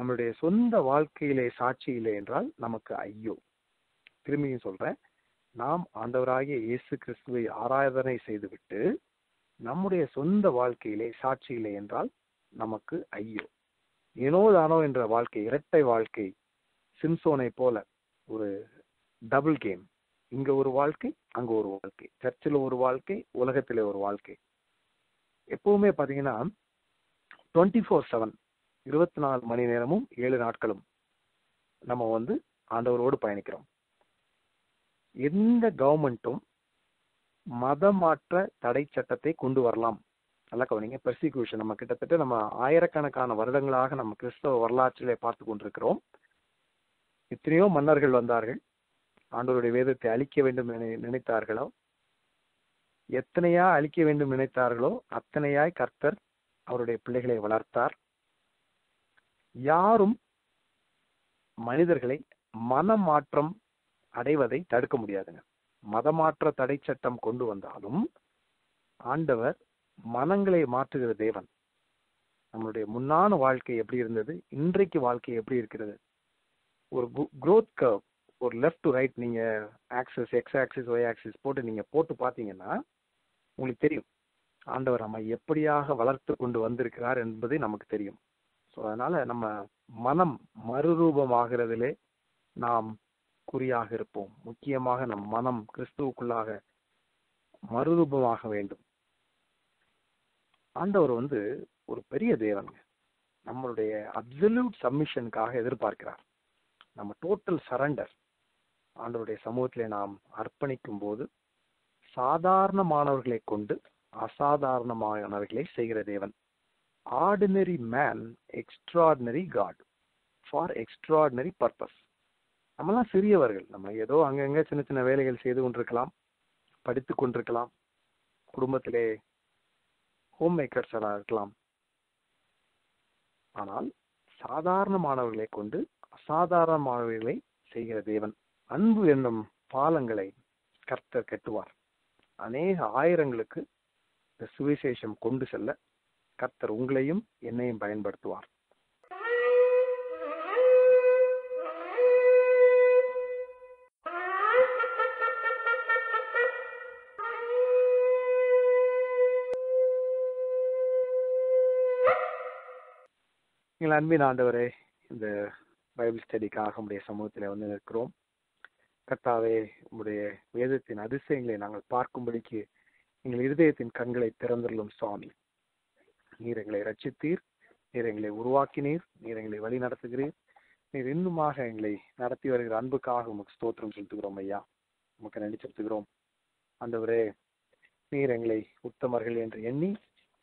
நம்மளுடைய சொந்த வாழ்க்கையிலே சாட்சி இல்லை என்றால் நமக்கு ஐயோ. திரும்பியும் சொல்றேன் நாம் ஆண்டவராகிய இயேசு கிறிஸ்துவை ஆராதனை செய்துவிட்டு நம்முடைய சொந்த வாழ்க்கையிலே சாட்சி இல்லை என்றால் நமக்கு ஐயோ. ஏனோ தானோ என்ற வாழ்க்கை இரட்டை வாழ்க்கை சிம்சோனை போல ஒரு டபுள் கேம். இங்க ஒரு வாழ்க்கை அங்க ஒரு வாழ்க்கை. சர்ச்சில் ஒரு வாழ்க்கை உலகத்திலே ஒரு வாழ்க்கை. எப்பவுமே பாத்தீங்கன்னா டுவெண்ட்டி ஃபோர் செவன் இருபத்தி நாலு மணி நேரமும் ஏழு நாட்களும் நம்ம வந்து ஆண்டவரோடு பயணிக்கிறோம். எந்த கவர்மெண்ட்டும் மதமாற்ற தடை சட்டத்தை கொண்டு வரலாம். நல்லா கவனிங்க. பெர்சிக்யூஷன் நம்ம கிட்டத்தட்ட நம்ம ஆயிரக்கணக்கான வருடங்களாக நம்ம கிறிஸ்தவ வரலாற்றிலே பார்த்து கொண்டிருக்கிறோம். எத்தனையோ மன்னர்கள் வந்தார்கள். ஆண்டவருடைய வேதத்தை அழிக்க வேண்டும் நினைத்தார்களோ? எத்தனையா அழிக்க வேண்டும் நினைத்தார்களோ? அத்தனையாய் கர்த்தர் அவருடைய பிள்ளைகளை வளர்த்தார். யாரும் மனிதர்களை மனமாற்றம் அடைவதை தடுக்க முடியாதுங்க. மதமாற்ற தடை சட்டம் கொண்டு வந்தாலும் ஆண்டவர் மனங்களை மாற்றுகிற தேவன். நம்மளுடைய முன்னான வாழ்க்கை எப்படி இருந்தது? இன்றைக்கு வாழ்க்கை எப்படி இருக்கிறது? ஒரு குரோத் கர்வ் ஒரு லெஃப்ட் டு ரைட் நீங்க axis X axis Y axis போட்டு நீங்க போட்டு பார்த்தீங்கன்னா உங்களுக்கு தெரியும். ஆண்டவர் நம்ம எப்படியாக வளர்த்து கொண்டு வந்திருக்கிறார் என்பது நமக்கு தெரியும். ஸோ அதனால் நம்ம மனம் மறுரூபமாகிறதிலே நாம் குறியாக இருப்போம். முக்கியமாக நம் மனம் கிறிஸ்துவுக்குள்ளாக மறுரூபமாக வேண்டும். ஆண்டவர் வந்து ஒரு பெரிய தேவன் நம்மளுடைய அப்சல்யூட் சப்மிஷனுக்காக எதிர்பார்க்கிறார். நம்ம டோட்டல் சரண்டர் ஆண்டவருடைய சமூகத்தில் நாம் அர்ப்பணிக்கும் போது சாதாரணமானவர்களை கொண்டு அசாதாரணமானவர்களை செய்கிற தேவன். Ordinary man extraordinary God for extraordinary purpose நம்மலாம் சிறியவர்கள். நம்ம ஏதோ அங்கங்க சின்ன சின்ன வேலைகள் செய்து கொண்டிருக்கலாம் படித்து கொண்டிருக்கலாம் குடும்பத்திலே ஹோம் மேக்கர்ஸாக இருக்கலாம். ஆனால் சாதாரணமானவர்களை கொண்டு அசாதாரணமானவர்களை செய்கிற தேவன். அன்பு என்னும் பாலங்களை கர்த்தர் கட்டுவார். அநேக ஆயிரங்களுக்கு இந்த சுவிசேஷம் கொண்டு செல்ல கர்த்தர் உங்களையும் என்னையும் பயன்படுத்துவார். எங்கள் அன்பின் ஆண்டவரே இந்த பைபிள் ஸ்டடிக்காக உடைய சமூகத்தில் வந்து நிற்கிறோம். கர்த்தாவே உங்களுடைய வேதத்தின் அதிசயங்களை நாங்கள் பார்க்கும்படிக்கு எங்கள் இருதயத்தின் கண்களை திறந்துள்ளோம் சுவாமி. நீர் எங்களை ரட்சித்தீர் நீர் எங்களை உருவாக்கினீர் நீர் எங்களை வழி நடத்துகிறீர். நீர் இன்னுமாக எங்களை நடத்தி வருகிற அன்புக்காக உமக்கு ஸ்தோத்திரம் செலுத்துகிறோம் ஐயா. உமக்கு நன்றி செலுத்துகிறோம். ஆண்டவரே நீர் எங்களை உத்தமர்கள் என்று எண்ணி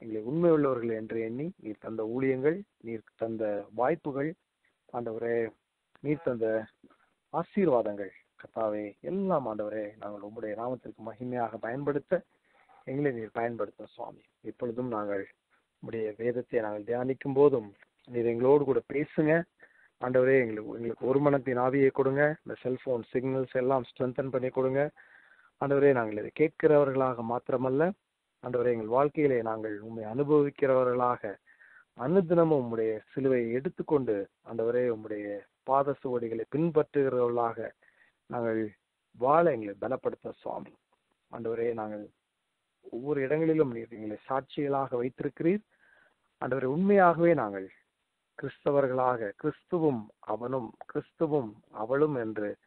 எங்களை உண்மை உள்ளவர்கள் என்று எண்ணி நீர் தந்த ஊழியங்கள் நீர் தந்த வாய்ப்புகள் ஆண்டவரே நீர் தந்த ஆசீர்வாதங்கள். கத்தாவே எல்லாம் ஆண்டவரே நாங்கள் உங்களுடைய நாமத்திற்கு மகிமையாக பயன்படுத்த எங்களை நீர் பயன்படுத்தும் சுவாமி. எப்பொழுதும் நாங்கள் உடைய வேதத்தை நாங்கள் தியானிக்கும் போதும் நீர் எங்களோடு கூட பேசுங்க. ஆண்டவரே எங்களுக்கு எங்களுக்கு ஒரு மனத்தின் ஆவியை கொடுங்க. இந்த செல்போன் சிக்னல்ஸ் எல்லாம் ஸ்ட்ரென்தன் பண்ணி கொடுங்க. ஆண்டவரே நாங்கள் இதை கேட்கிறவர்களாக மாத்திரமல்ல. ஆண்டவரே எங்கள் வாழ்க்கையிலே நாங்கள் உண்மை அனுபவிக்கிறவர்களாக அனுதினமும் உம்முடைய சிலுவையை எடுத்துக்கொண்டு ஆண்டவரே உம்முடைய பாத சுவடிகளை பின்பற்றுகிறவர்களாக நாங்கள் வாழ எங்களை பலப்படுத்த சுவாமி. ஆண்டவரே நாங்கள் ஒவ்வொரு இடங்களிலும் நீர் எங்களை சாட்சிகளாக வைத்திருக்கிறீர். ஆண்டவரே உண்மையாகவே நாங்கள் கிறிஸ்தவர்களாக கிறிஸ்துவும் அவனும் கிறிஸ்துவும் அவளும் என்று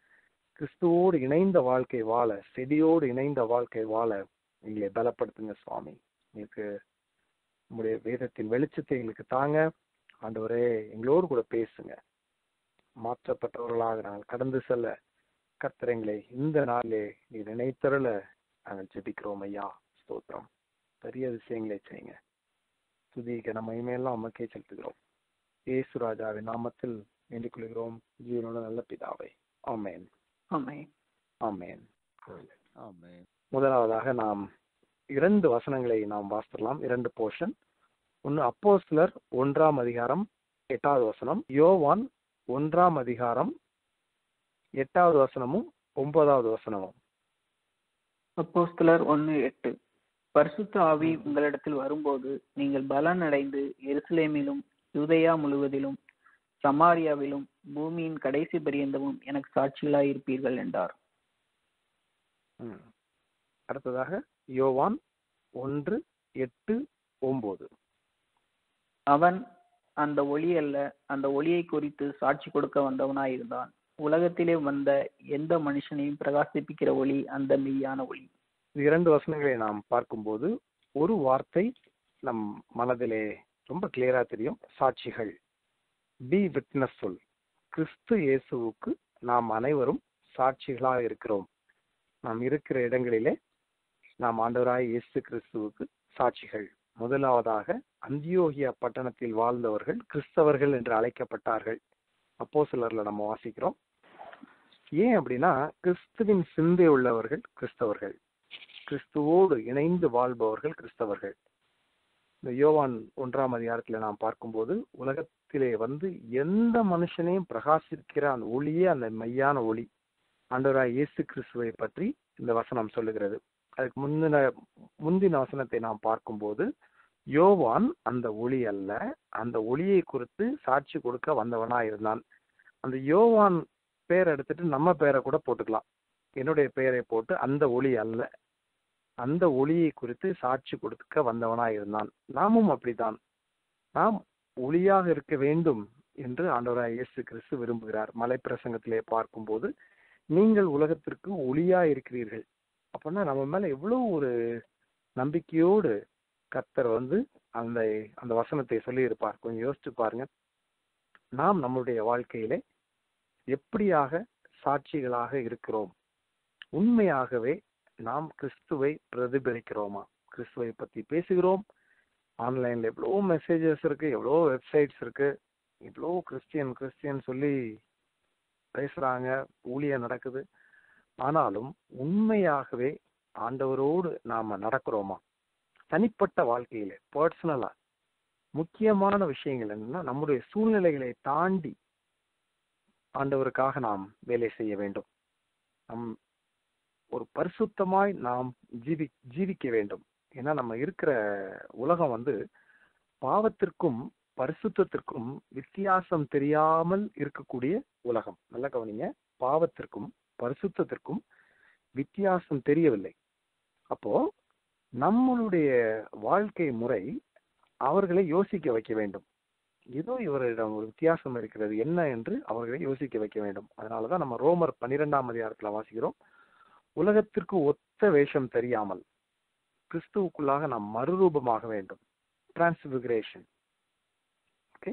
கிறிஸ்துவோடு இணைந்த வாழ்க்கை வாழ செடியோடு இணைந்த வாழ்க்கை வாழ எங்களை பலப்படுத்துங்க சுவாமி. எங்களுக்கு உங்களுடைய வேதத்தின் வெளிச்சத்தை எங்களுக்கு தாங்க. ஆண்டவரே எங்களோடு கூட பேசுங்க. மாற்றப்பட்டவர்களாக நாங்கள் கடந்து செல்ல கத்திரங்களை இந்த நாளிலே நீ நினைத்தருள நாங்கள் ஜெபிக்கிறோம் ஐயா. ஸ்தோத்திரம் பெரிய விஷயங்களை செய்யுங்க. துதிக்க நம்ம இமையெல்லாம் அம்மக்கே செலுத்துகிறோம். ஏசு ராஜாவின் நாமத்தில் வேண்டிக் கொள்கிறோம். ஜீவனோட நல்ல பிதாவை. ஆமேன். ஆமென். ஆமேன். ஆமென். முதலாவதாக நாம் இரண்டு வசனங்களை நாம் வாசிக்கலாம். இரண்டு போர்ஷன் ஒன்று அப்போஸ்தலர் ஒன்றாம் அதிகாரம் எட்டாவது வசனம். யோவான் ஒன்றாம் அதிகாரம் எட்டாவது வசனமும் ஒன்பதாவது வசனமும். அப்போஸ்தலர் ஒன்னு எட்டு. பரிசுத்த ஆவி உங்களிடத்தில் வரும்போது நீங்கள் பலன் அடைந்து எருசலேமிலும் யூதேயா முழுவதிலும் சமாரியாவிலும் பூமியின் கடைசி பரியந்தமும் எனக்கு சாட்சிகளாய் இருப்பீர்கள் என்றார். ம். அடுத்ததாக யோவான் ஒன்று எட்டு ஒன்பது அவன் அந்த ஒளி அல்ல அந்த ஒளியை குறித்து சாட்சி கொடுக்க வந்தவனாய் இருந்தான் உலகத்திலே வந்த எந்த மனுஷனையும் பிரகாசிப்பிக்கிற ஒளி அந்த மெய்யான ஒளி. இந்த இரண்டு வசனங்களை நாம் பார்க்கும்போது ஒரு வார்த்தை நம் மனதிலே ரொம்ப கிளியரா தெரியும். சாட்சிகள். பி விட்னஸ் சொல். கிறிஸ்து இயேசுவுக்கு நாம் அனைவரும் சாட்சிகளாக இருக்கிறோம். நாம் இருக்கிற இடங்களிலே நாம் ஆண்டவராய் இயேசு கிறிஸ்துவுக்கு சாட்சிகள். முதலாவதாக அந்தியோகியா பட்டணத்தில் வாழ்ந்தவர்கள் கிறிஸ்தவர்கள் என்று அழைக்கப்பட்டார்கள். அப்போ சிலர்ல நம்ம வாசிக்கிறோம். ஏன் அப்படின்னா கிறிஸ்துவின் சிந்தை உள்ளவர்கள் கிறிஸ்தவர்கள். கிறிஸ்துவோடு இணைந்து வாழ்பவர்கள் கிறிஸ்தவர்கள். இந்த யோவான் ஒன்றாம் அதிகாரத்தில் நாம் பார்க்கும்போது உலகத்திலே வந்து எந்த மனுஷனையும் பிரகாசிக்கிற அந்த ஒளியே அந்த மெய்யான ஒளி. ஆண்டவராய் இயேசு கிறிஸ்துவை பற்றி இந்த வசனம் சொல்லுகிறது. அதுக்கு முந்தின முந்தின வசனத்தை நாம் பார்க்கும்போது யோவான் அந்த ஒளி அல்ல அந்த ஒளியை குறித்து சாட்சி கொடுக்க வந்தவனா இருந்தான். அந்த யோவான் பேர் எடுத்துட்டு நம்ம பேரை கூட போட்டுக்கலாம். என்னுடைய பெயரை போட்டு அந்த ஒளி அல்ல. அந்த ஒளியை குறித்து சாட்சி கொடுக்க வந்தவனாய் இருந்தான். நாமும் அப்படித்தான். நாம் ஒளியாக இருக்க வேண்டும் என்று ஆண்டவராய் இயேசு கிறிஸ்து விரும்புகிறார். மலைப்பிரசங்கத்திலே பார்க்கும்போது நீங்கள் உலகத்திற்கு ஒளியா இருக்கிறீர்கள். அப்படின்னா நம்ம மேல எவ்வளவு ஒரு நம்பிக்கையோடு கத்தர் வந்து அந்த அந்த வசனத்தை சொல்லி இருப்பார் கொஞ்சம் யோசிச்சு பாருங்க. நாம் நம்முடைய வாழ்க்கையிலே எப்படியாக சாட்சிகளாக இருக்கிறோம்? உண்மையாகவே நாம் கிறிஸ்துவை பிரதிபலிக்கிறோமா? கிறிஸ்துவை பற்றி பேசுகிறோம். ஆன்லைனில் எவ்வளோ மெசேஜஸ் இருக்குது எவ்வளோ வெப்சைட்ஸ் இருக்குது எவ்வளோ கிறிஸ்டியன் கிறிஸ்டியன் சொல்லி பேசுகிறாங்க ஊழிய நடக்குது. ஆனாலும் உண்மையாகவே ஆண்டவரோடு நாம் நடக்கிறோமா? தனிப்பட்ட வாழ்க்கையில பர்சனலாக முக்கியமான விஷயங்கள் என்னன்னா நம்முடைய சூழ்நிலைகளை தாண்டி ஆண்டவருக்காக நாம் வேலை செய்ய வேண்டும். நம் ஒரு பரிசுத்தமாய் நாம் ஜீவி ஜீவிக்க வேண்டும். ஏன்னா நம்ம இருக்கிற உலகம் வந்து பாவத்திற்கும் பரிசுத்தத்திற்கும் வித்தியாசம் தெரியாமல் இருக்கக்கூடிய உலகம். நல்ல கவனிங்க. பாவத்திற்கும் பரிசுத்தத்திற்கும் வித்தியாசம் தெரியவில்லை. அப்போ நம்மளுடைய வாழ்க்கை முறை அவர்களை யோசிக்க வைக்க வேண்டும். ஏதோ இவரிடம் ஒரு வித்தியாசம் இருக்கிறது. என்ன என்று அவர்களை யோசிக்க வைக்க வேண்டும். அதனாலதான் நம்ம ரோமர் பன்னிரெண்டாம் அதிகாரத்துல வாசிக்கிறோம். உலகத்திற்கு ஒத்த வேஷம் தெரியாமல் கிறிஸ்துவுக்குள்ளாக நாம் மறுரூபமாக வேண்டும். டிரான்ஸ்பிகரேஷன் ஓகே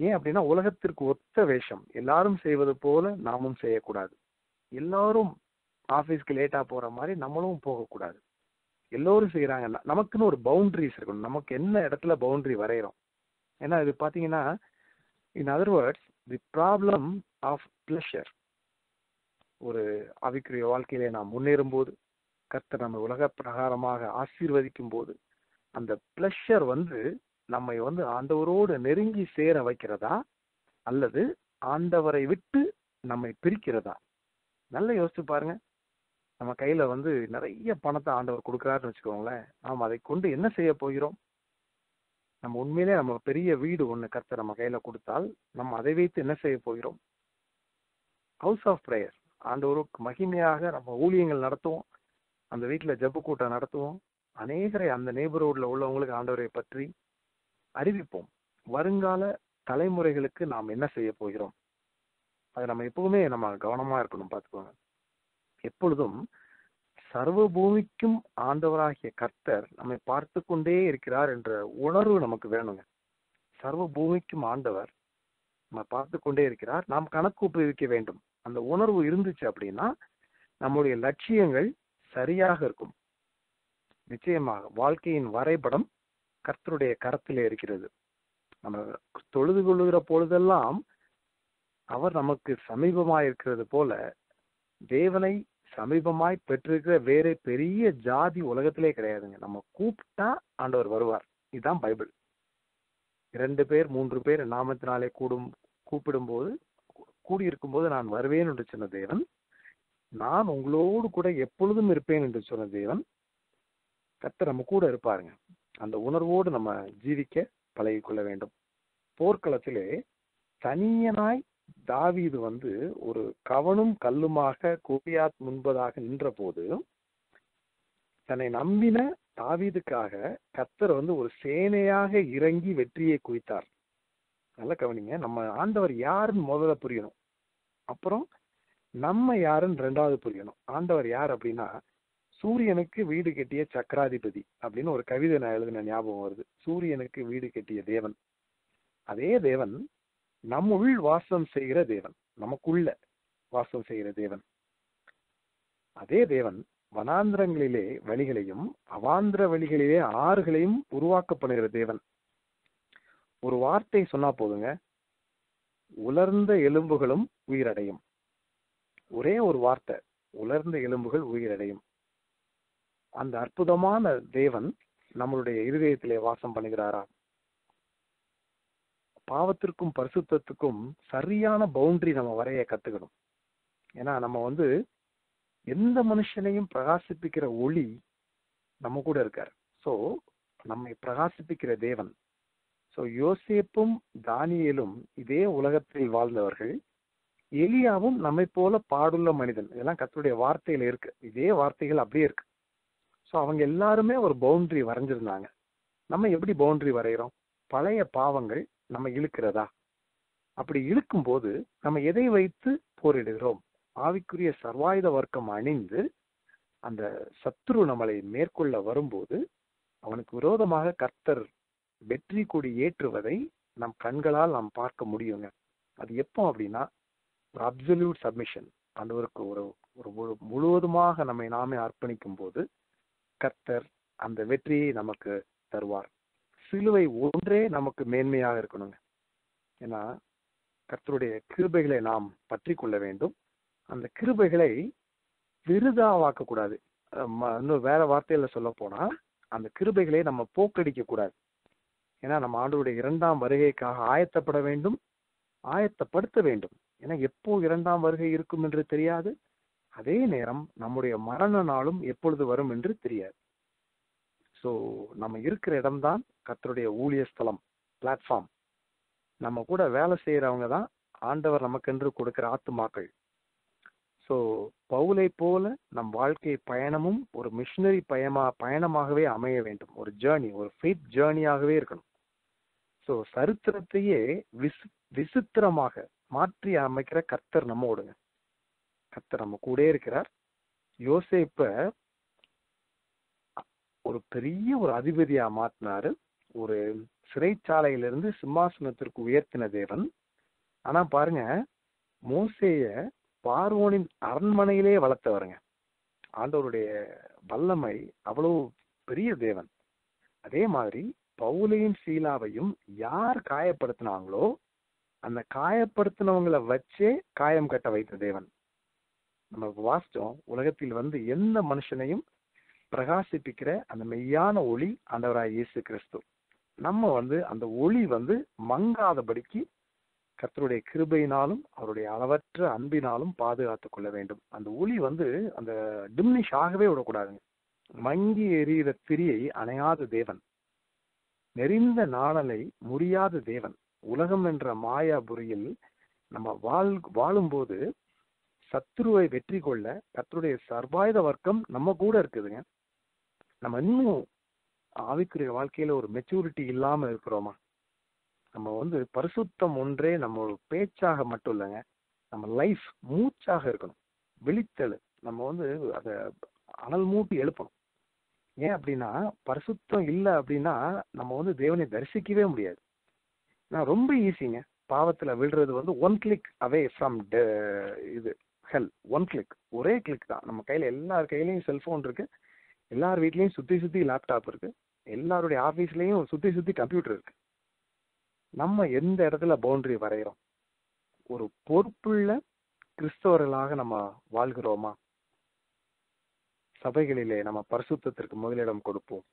ஏன் அப்படின்னா உலகத்திற்கு ஒத்த வேஷம். எல்லாரும் செய்வது போல நாமும் செய்யக்கூடாது. எல்லாரும் ஆஃபீஸ்க்கு லேட்டாக போகிற மாதிரி நம்மளும் போகக்கூடாது. எல்லோரும் செய்கிறாங்கன்னா நமக்குன்னு ஒரு பவுண்ட்ரிஸ் இருக்கணும். நமக்கு என்ன இடத்துல பவுண்ட்ரி வரைகிறோம் ஏன்னா இது பார்த்தீங்கன்னா in other words the problem of pleasure ஒரு ஆவிக்குரிய வாழ்க்கையிலே நாம் முன்னேறும் போது கர்த்தர் நம்ம உலக பிரகாரமாக ஆசீர்வதிக்கும் போது அந்த பிளஷர் வந்து நம்மை வந்து ஆண்டவரோடு நெருங்கி சேர வைக்கிறதா? அல்லது ஆண்டவரை விட்டு நம்மை பிரிக்கிறதா? நல்லா யோசிச்சு பாருங்க. நம்ம கையில வந்து நிறைய பணத்தை ஆண்டவர் கொடுக்குறாருன்னு வச்சுக்கோங்களேன். நாம் அதை கொண்டு என்ன செய்ய போகிறோம்? நம்ம உண்மையிலே நம்ம பெரிய வீடு ஒன்று கர்த்தர் நம்ம கையில கொடுத்தால் நம்ம அதை வைத்து என்ன செய்ய போகிறோம்? ஹவுஸ் ஆஃப் ப்ரேயர் ஆண்டவருக்கு மகிமையாக நம்ம ஊழியங்கள் நடத்துவோம். அந்த வீட்டில் ஜப்பு கூட்டம் நடத்துவோம். அநேகரை அந்த நெய்பர்ஹுட்ல உள்ளவங்களுக்கு ஆண்டவரை பற்றி அறிவிப்போம். வருங்கால தலைமுறைகளுக்கு நாம் என்ன செய்ய போகிறோம்? அது நம்ம எப்பவுமே நம்ம கவனமா இருக்கணும் பார்த்துக்கோங்க. எப்பொழுதும் சர்வ பூமிக்கும் ஆண்டவராகிய கர்த்தர் நம்மை பார்த்து கொண்டே இருக்கிறார் என்ற உணர்வு நமக்கு வேணுங்க. சர்வ பூமிக்கும் ஆண்டவர் நம்ம பார்த்து கொண்டே இருக்கிறார். நாம் கணக்கு உபயோகிக்க வேண்டும். அந்த உணர்வு இருந்துச்சு அப்படின்னா நம்முடைய லட்சியங்கள் சரியாக இருக்கும். நிச்சயமாக வாழ்க்கையின் வரைபடம் கர்த்தருடைய கரத்திலே இருக்கிறது. நம்ம தொழுது கொள்ளுகிற பொழுதெல்லாம் அவர் நமக்கு சமீபமாய் இருக்கிறது போல தேவனை சமீபமாய் பெற்றிருக்கிற வேற பெரிய ஜாதி உலகத்திலே கிடையாதுங்க. நம்ம கூப்பிட்டா ஆண்டவர் வருவார். இதுதான் பைபிள். இரண்டு பேர் மூன்று பேர் நாமத்தினாலே கூடும் கூப்பிடும் போது கூடியிருக்கும் போது நான் வருவேன் என்று சொன்ன தேவன் நான் உங்களோடு கூட எப்பொழுதும் இருப்பேன் என்று சொன்ன தேவன் கத்த நம்ம கூட இருப்பாருங்க. அந்த உணர்வோடு நம்ம ஜீவிக்க பழகி கொள்ள வேண்டும். போர்க்களத்திலே தனியனாய் தாவீது வந்து ஒரு கவனும் கல்லுமாக கோலியாத் முன்பதாக நின்ற போது தன்னை நம்பின தாவீதுக்காக கத்தர் வந்து ஒரு சேனையாக இறங்கி வெற்றியை குவித்தார். நல்ல கவனிங்க நம்ம ஆண்டவர் யாருன்னு முதல்ல புரியணும். அப்புறம் நம்ம யாருன்னு ரெண்டாவது புரியணும். ஆண்டவர் யார் அப்படின்னா சூரியனுக்கு வீடு கட்டிய சக்கராதிபதி அப்படின்னு ஒரு கவிதை நான் எழுதின ஞாபகம் வருது. சூரியனுக்கு வீடு கட்டிய தேவன். அதே தேவன் நம்முள் வாசம் செய்கிற தேவன். நமக்குள்ள வாசம் செய்கிற தேவன். அதே தேவன் வனாந்திரங்களிலே வழிகளையும் அவாந்திர வழிகளிலே ஆறுகளையும் உருவாக்க பண்ணுகிற தேவன். ஒரு வார்த்தை சொன்னா போதுங்க. உலர்ந்த எலும்புகளும் உயிரடையும். ஒரே ஒரு வார்த்தை உலர்ந்த எலும்புகள் உயிரடையும். அந்த அற்புதமான தேவன் நம்மளுடைய இருதயத்திலே வாசம் பண்ணுகிறாரா? பாவத்திற்கும் பரிசுத்தத்துக்கும் சரியான பவுண்டரி நம்ம வரைய கத்துக்கணும். ஏன்னா நம்ம வந்து எந்த மனுஷனையும் பிரகாசிப்பிக்கிற ஒளி நம்ம கூட இருக்கார். சோ நம்மை பிரகாசிப்பிக்கிற தேவன் ஸோ யோசேப்பும் தானியலும் இதே உலகத்தில் வாழ்ந்தவர்கள் எலியாவும் நம்மை போல பாடுள்ள மனிதன். இதெல்லாம் கத்தருடைய வார்த்தையில இருக்கு. இதே வார்த்தைகள் அப்படியே இருக்கு. ஸோ அவங்க எல்லாருமே ஒரு பவுண்டரி வரைஞ்சிருந்தாங்க. நம்ம எப்படி பவுண்டரி வரைகிறோம் பழைய பாவங்கள் நம்ம இழுக்கிறதா? அப்படி இழுக்கும் போது நம்ம எதை வைத்து போரிடுகிறோம்? ஆவிக்குரிய சர்வாயுத வர்க்கம் அணிந்து அந்த சத்ரு நம்மளை மேற்கொள்ள வரும்போது அவனுக்கு விரோதமாக கர்த்தர் வெற்றி கொடி ஏற்றுவதை நம் கண்களால் நாம் பார்க்க முடியுங்க. அது எப்போ அப்படின்னா ஒரு அப்சல்யூட் சப்மிஷன் ஆண்டவருக்கு ஒரு ஒரு முழு- முழுவதுமாக நம்மை நாமே அர்ப்பணிக்கும் போது கர்த்தர் அந்த வெற்றியை நமக்கு தருவார். சிலுவை ஒன்றே நமக்கு மேன்மையாக இருக்கணுங்க. ஏன்னா கர்த்தருடைய கிருபைகளை நாம் பற்றி கொள்ள வேண்டும். அந்த கிருபைகளை விருதாவாக்க கூடாது. ம- இன்னும் வேற வார்த்தையில சொல்ல போனா அந்த கிருபைகளை நம்ம போக்கடிக்க கூடாது. ஏன்னா நம்ம ஆண்டவருடைய இரண்டாம் வருகைக்காக ஆயத்தப்பட வேண்டும் ஆயத்தப்படுத்த வேண்டும். ஏன்னா எப்போ இரண்டாம் வருகை இருக்கும் என்று தெரியாது. அதே நேரம் நம்முடைய மரண நாளும் எப்பொழுது வரும் என்று தெரியாது. ஸோ நம்ம இருக்கிற இடம்தான் கத்தருடைய ஊழிய ஸ்தலம் பிளாட்ஃபார்ம் நம்ம கூட வேலை செய்கிறவங்க தான் ஆண்டவர் நமக்கென்று கொடுக்கிற ஆத்துமாக்கள். ஸோ பவுலை போல நம் வாழ்க்கை பயணமும் ஒரு மிஷினரி பயமா பயணமாகவே அமைய வேண்டும். ஒரு ஜேர்னி ஒரு ஃபெய்த் ஜேர்னியாகவே இருக்கணும். ஸோ சரித்திரத்தையே விசு விசித்திரமாக மாற்றி அமைக்கிற கர்த்தர் நம்மோடுங்க கர்த்தர் நம்ம கூட இருக்கிறார். யோசேப்ப ஒரு பெரிய ஒரு அதிபதியா மாத்தினாரு. ஒரு சிறைச்சாலையிலிருந்து சிம்மாசனத்திற்கு உயர்த்தின தேவன். ஆனா பாருங்க மோசேய பார்வோனின் அரண்மனையிலே வளர்த்தவருங்க. ஆண்டவருடைய வல்லமை அவ்வளவு பெரிய தேவன். அதே மாதிரி பவுலையும் சீலாவையும் யார் காயப்படுத்தினாங்களோ அந்த காயப்படுத்தினவங்களை வச்சே காயம் கட்ட வைத்த தேவன். நம்ம வாசிச்சோம் உலகத்தில் வந்து எந்த மனுஷனையும் பிரகாசிப்பிக்கிற அந்த மெய்யான ஒளி ஆண்டவராய் இயேசு கிறிஸ்து. நம்ம வந்து அந்த ஒளி வந்து மங்காதபடிக்கு கர்த்தருடைய கிருபையினாலும் அவருடைய அளவற்ற அன்பினாலும் பாதுகாத்து கொள்ள வேண்டும். அந்த ஒளி வந்து அந்த டிம்னிஷ் ஆகவே விடக்கூடாதுங்க. மங்கி எரியிற திரியை அணையாத தேவன். நெறிந்த நாணலை முடியாத தேவன். உலகம் என்ற மாயாபுரியில் நம்ம வாழ் வாழும்போது சத்ருவை வெற்றி கொள்ள கத்தருடைய சர்வாயுத வர்க்கம் நம்ம கூட இருக்குதுங்க. நம்ம இன்னும் ஆவிக்குரிய வாழ்க்கையில ஒரு மெச்சூரிட்டி இல்லாம இருக்கிறோமா? நம்ம வந்து பரிசுத்தம் ஒன்றே நம்ம பேச்சாக மட்டும் இல்லைங்க. நம்ம லைஃப் மூச்சாக இருக்கணும். விழித்தெழு. நம்ம வந்து அதை அனல் மூட்டி எழுப்பணும். ஏன் அப்படின்னா பரிசுத்தம் இல்லை அப்படின்னா நம்ம வந்து தேவனை தரிசிக்கவே முடியாது. நான் ரொம்ப ஈஸிங்க பாவத்தில் விழுறது வந்து ஒன் கிளிக் அவே ஃப்ரம் இது ஹெல் ஒன் கிளிக் ஒரே கிளிக் தான். நம்ம கையில் எல்லார் கையிலையும் செல்ஃபோன் இருக்குது எல்லார் வீட்லேயும் சுற்றி சுற்றி லேப்டாப் இருக்குது எல்லாருடைய ஆஃபீஸ்லேயும் சுற்றி சுற்றி கம்ப்யூட்டர் இருக்குது நம்ம எந்த இடத்துல பவுண்டரி வரைகிறோம் ஒரு பொறுப்புள்ள கிறிஸ்தவர்களாக நம்ம வாழ்கிறோமா? சபைகளிலே நம்ம பரிசுத்தத்திற்கு முதலிடம் கொடுப்போம்.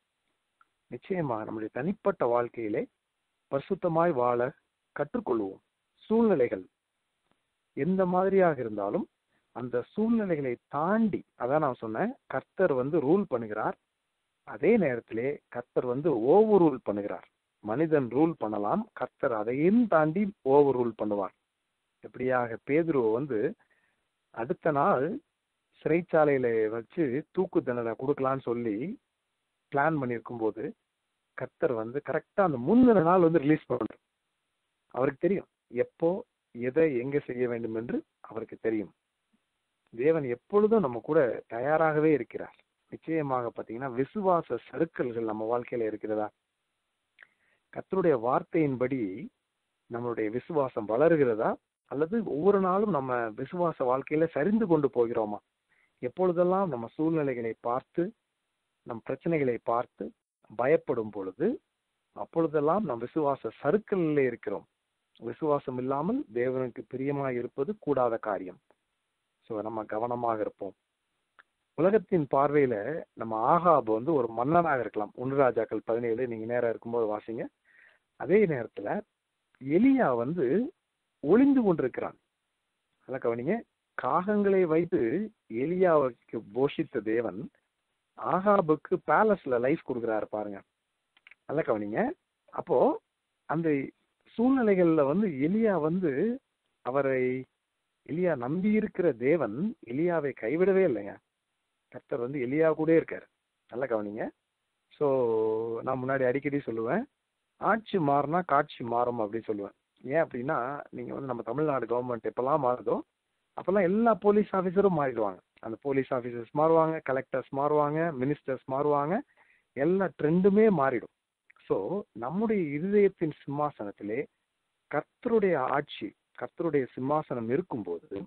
நிச்சயமா நம்முடைய தனிப்பட்ட வாழ்க்கையிலே பரிசுத்தமாய் வாழ கற்றுக்கொள்வோம். சூழ்நிலைகள் எந்த மாதிரியாக இருந்தாலும் அந்த சூழ்நிலைகளை தாண்டி அதான் நான் சொன்னேன் கர்த்தர் வந்து ரூல் பண்ணுகிறார். அதே நேரத்திலே கர்த்தர் வந்து ஓவர் ரூல் பண்ணுகிறார். மனிதன் ரூல் பண்ணலாம் கர்த்தர் அதையும் தாண்டி ஓவர் ரூல் பண்ணுவார். எப்படியாக பேதுருவை வந்து அடுத்த நாள் சிறைச்சாலையில வச்சு தூக்கு தண்டனை கொடுக்கலான்னு சொல்லி பிளான் பண்ணியிருக்கும் போது கர்த்தர் வந்து கரெக்டா அந்த முந்தின நாள் வந்து ரிலீஸ் பண்ணுறார் அவருக்கு தெரியும் எப்போ எதை எங்க செய்ய வேண்டும் என்று அவருக்கு தெரியும். தேவன் எப்பொழுதும் நம்ம கூட தயாராகவே இருக்கிறார். நிச்சயமாக பார்த்தீங்கன்னா விசுவாச சருக்கல்கள் நம்ம வாழ்க்கையில இருக்கிறதா? கத்தருடைய வார்த்தையின்படி நம்மளுடைய விசுவாசம் வளர்கிறதா? அல்லது ஒவ்வொரு நாளும் நம்ம விசுவாச வாழ்க்கையில சரிந்து கொண்டு போகிறோமா? எப்பொழுதெல்லாம் நம்ம சூழ்நிலைகளை பார்த்து நம் பிரச்சனைகளை பார்த்து பயப்படும் பொழுது அப்பொழுதெல்லாம் நம் விசுவாச சருக்கல்ல இருக்கிறோம். விசுவாசம் இல்லாமல் தேவனுக்கு பிரியமாக இருப்பது கூடாத காரியம். ஸோ நம்ம கவனமாக இருப்போம். உலகத்தின் பார்வையில நம்ம ஆகாப் வந்து ஒரு மன்னனாக இருக்கலாம். ஒன்று ராஜாக்கள் பதினேழு நீங்க நேரம் இருக்கும்போது வாசிங்க. அதே நேரத்தில் எலியா வந்து ஒளிந்து கொண்டிருக்கிறான். அத கவனிங்க. காகங்களை வைத்து எலியாவுக்கு போஷித்த தேவன் ஆகாபுக்கு பேலஸ்ல லைஃப் கொடுக்குறாரு பாருங்க. நல்ல கவனிங்க. அப்போ அந்த சூழ்நிலைகள்ல வந்து எலியா வந்து அவரை எலியா நம்பி இருக்கிற தேவன் எலியாவை கைவிடவே இல்லைங்க. கர்த்தர் வந்து எலியா கூட இருக்காரு. நல்லா கவனிங்க. ஸோ நான் முன்னாடி அடிக்கடி சொல்லுவேன். ஆட்சி மாறினா காட்சி மாறும் அப்படின்னு சொல்லுவேன். ஏன் அப்படின்னா நீங்கள் வந்து நம்ம தமிழ்நாடு கவர்மெண்ட் எப்பெல்லாம் மாறுதோ அப்போல்லாம் எல்லா போலீஸ் ஆஃபீஸரும் மாறிடுவாங்க. அந்த போலீஸ் ஆஃபீஸர்ஸ் மாறுவாங்க கலெக்டர்ஸ் மாறுவாங்க மினிஸ்டர்ஸ் மாறுவாங்க. எல்லா ட்ரெண்டுமே மாறிடும். ஸோ நம்முடைய இருதயத்தின் சிம்மாசனத்திலே கர்த்தருடைய ஆட்சி கர்த்தருடைய சிம்மாசனம் இருக்கும்போது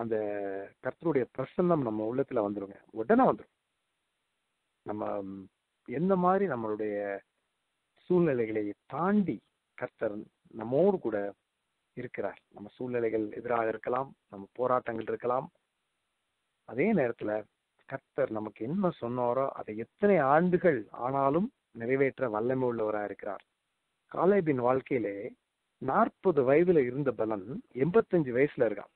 அந்த கர்த்தருடைய பிரசன்னம் நம்ம உள்ளத்தில் வந்துடுங்க உடனே வந்துடும் நம்ம எந்த மாதிரி நம்மளுடைய சூழ்நிலைகளை தாண்டி கர்த்தர் நம்மோடு கூட இருக்கிறார். நம்ம சூழ்நிலைகள் எதிராக இருக்கலாம் நம்ம போராட்டங்கள் இருக்கலாம். அதே நேரத்துல கர்த்தர் நமக்கு என்ன சொன்னாரோ அதை எத்தனை ஆண்டுகள் ஆனாலும் நிறைவேற்ற வல்லமை உள்ளவராக இருக்கிறார். காலேபின் வாழ்க்கையிலே நாற்பது வயதுல இருந்த பலன் எண்பத்தஞ்சு வயசுல இருக்கான்.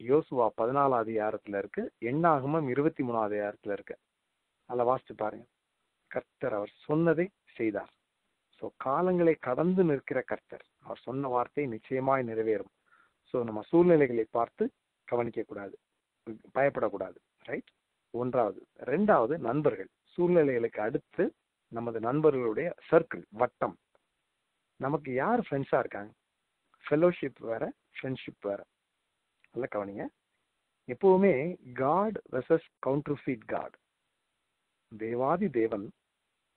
யோசுவா பதினாலாவது அதிகாரத்துல இருக்கு எண்ணாகமம் இருபத்தி மூணாவது அதிகாரத்துல இருக்கு. அதில் வாசிச்சு பாருங்க. கர்த்தர் அவர் சொன்னதை செய்தார். ஸோ காலங்களை கடந்து நிற்கிற கர்த்தர். அவர் சொன்ன வார்த்தை நிச்சயமாய் நிறைவேறும். ஸோ நம்ம சூழ்நிலைகளை பார்த்து கவனிக்கக்கூடாது. பயப்படக்கூடாது. ரைட் ஒன்றாவது. ரெண்டாவது நண்பர்கள். சூழ்நிலைகளுக்கு அடுத்து நமது நண்பர்களுடைய சர்க்கிள் வட்டம். நமக்கு யார் ஃப்ரெண்ட்ஸாக இருக்காங்க? ஃபெலோஷிப் வேற ஃப்ரெண்ட்ஷிப் வேற. நல்லா கவனிங்க. எப்பவுமே காட் வெர்சஸ் கவுண்டர்ஃபீட் காட் தேவாதி தேவன்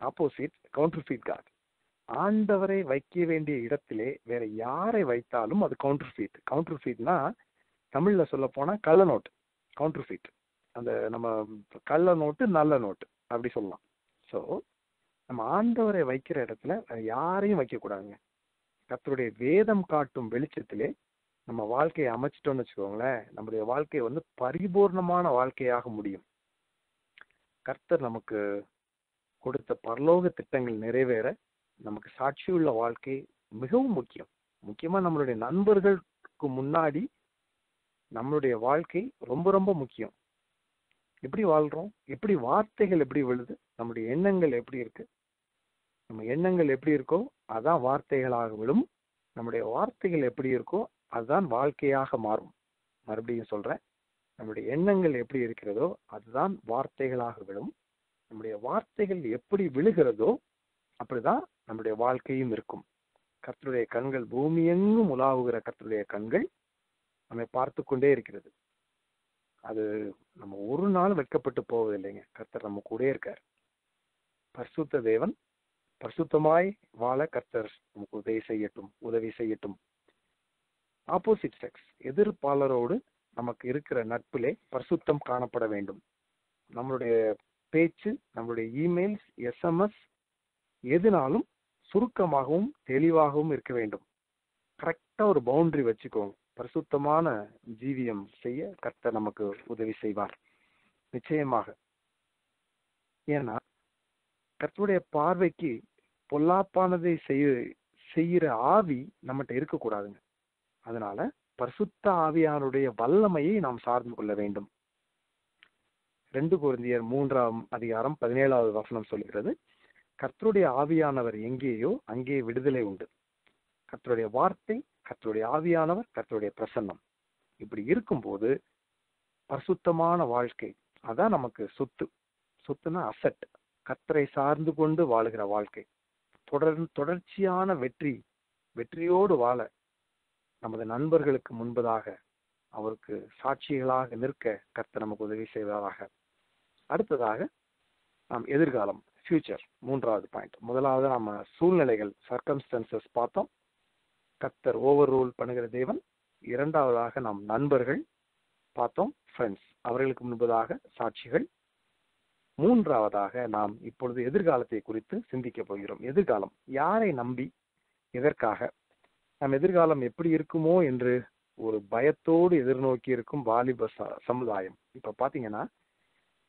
ஆப்போசிட் கவுண்டர்ஃபீட் காட் ஆண்டவரை வைக்க வேண்டிய இடத்திலே வேற யாரை வைத்தாலும் அது கவுண்டர் ஃபீட் கவுண்டர் ஃபீட்னா தமிழ்ல சொல்ல போனா கள்ள நோட்டு கவுண்டர் ஃபீட் அந்த நம்ம கள்ள நோட்டு நல்ல நோட்டு அப்படி சொல்லலாம். ஸோ நம்ம ஆண்டவரை வைக்கிற இடத்துல யாரையும் வைக்கக்கூடாதுங்க கத்தருடைய கர்த்தருடைய வேதம் காட்டும் வெளிச்சத்திலே நம்ம வாழ்க்கையை அமைச்சிட்டோம்னு வச்சுக்கோங்களேன் நம்முடைய வாழ்க்கை வந்து பரிபூர்ணமான வாழ்க்கையாக முடியும். கர்த்தர் நமக்கு கொடுத்த பரலோக திட்டங்கள் நிறைவேற நமக்கு சாட்சியுள்ள வாழ்க்கை மிகவும் முக்கியம். முக்கியமா நம்மளுடைய நண்பர்களுக்கு முன்னாடி நம்மளுடைய வாழ்க்கை ரொம்ப ரொம்ப முக்கியம். எப்படி வாழ்றோம்? எப்படி வார்த்தைகள் எப்படி விழுது? நம்முடைய எண்ணங்கள் எப்படி இருக்கு? நம்ம எண்ணங்கள் எப்படி இருக்கோ அதான் வார்த்தைகளாக விழும். நம்முடைய வார்த்தைகள் எப்படி இருக்கோ அதுதான் வாழ்க்கையாக மாறும். மறுபடியும் சொல்றேன். நம்முடைய எண்ணங்கள் எப்படி இருக்கிறதோ அதுதான் வார்த்தைகளாக விழும். நம்முடைய வார்த்தைகள் எப்படி விழுகிறதோ அப்படிதான் நம்முடைய வாழ்க்கையும் இருக்கும். கர்த்தருடைய கண்கள் பூமி எங்கும் உலாவுகிற கர்த்தருடைய கண்கள் நம்மை பார்த்து கொண்டே இருக்கிறது. அது நம்ம ஒரு நாள் வெட்கப்பட்டு போவதில்லைங்க. கர்த்தர் நம்ம கூட இருக்கார். பரிசுத்த தேவன் பரிசுத்தமாய் வாழ கர்த்தர் நமக்கு உதவி செய்யட்டும் உதவி செய்யட்டும். ஆப்போசிட் செக்ஸ் எதிர்ப்பாளரோடு நமக்கு இருக்கிற நட்பிலே பரிசுத்தம் காணப்பட வேண்டும். நம்மளுடைய பேச்சு நம்மளுடைய இமெயில்ஸ் எஸ்எம்எஸ் எதுனாலும் சுருக்கமாகவும் தெளிவாகவும் இருக்க வேண்டும். கரெக்டா ஒரு பவுண்டரி வச்சுக்கோங்க பரிசுத்தமான ஜீவியம் செய்ய கர்த்தர் நமக்கு உதவி செய்வார். நிச்சயமாக. ஏன்னா கர்த்தருடைய பார்வைக்கு பொல்லாப்பானதை செய்ய செய்யற ஆவி நம்மகிட்ட இருக்கக்கூடாதுங்க. அதனால பரிசுத்த ஆவியானுடைய வல்லமையை நாம் சார்ந்து கொள்ள வேண்டும். ரெண்டு குருந்தியர் மூன்றாம் அதிகாரம் பதினேழாவது வசனம் சொல்கிறது கர்த்தருடைய ஆவியானவர் எங்கேயோ அங்கே விடுதலை உண்டு. கர்த்தருடைய வார்த்தை கர்த்தருடைய ஆவியானவர் கர்த்தருடைய பிரசன்னம். இப்படி இருக்கும்போது பரிசுத்தமான வாழ்க்கை. அதான் நமக்கு சொத்து. சொத்துனா அசட் கத்தரை சார்ந்து கொண்டு வாழுகிற வாழ்க்கை. தொடர் தொடர்ச்சியான வெற்றி. வெற்றியோடு வாழ நமது நண்பர்களுக்கு முன்பதாக அவருக்கு சாட்சிகளாக நிற்க கர்த்தர் நமக்கு உதவி செய்வதாக அடுத்ததாக நாம் எதிர்காலம். ஃபியூச்சர் மூன்றாவது பாயிண்ட் முதலாவது நம்ம சூழ்நிலைகள் சர்க்கம்ஸ்டன்சஸ் பார்த்தோம். கத்தர் ஓவர் ரூல் பண்ணுகிற தேவன். இரண்டாவதாக நம் நண்பர்கள் பார்த்தோம் ஃப்ரெண்ட்ஸ் அவர்களுக்கு முன்பதாக சாட்சிகள். மூன்றாவதாக நாம் இப்பொழுது எதிர்காலத்தை குறித்து சிந்திக்க போகிறோம். எதிர்காலம் யாரை நம்பி எதற்காக? நம் எதிர்காலம் எப்படி இருக்குமோ என்று ஒரு பயத்தோடு எதிர்நோக்கி இருக்கும் வாலிப ச- சமுதாயம். இப்ப பாத்தீங்கன்னா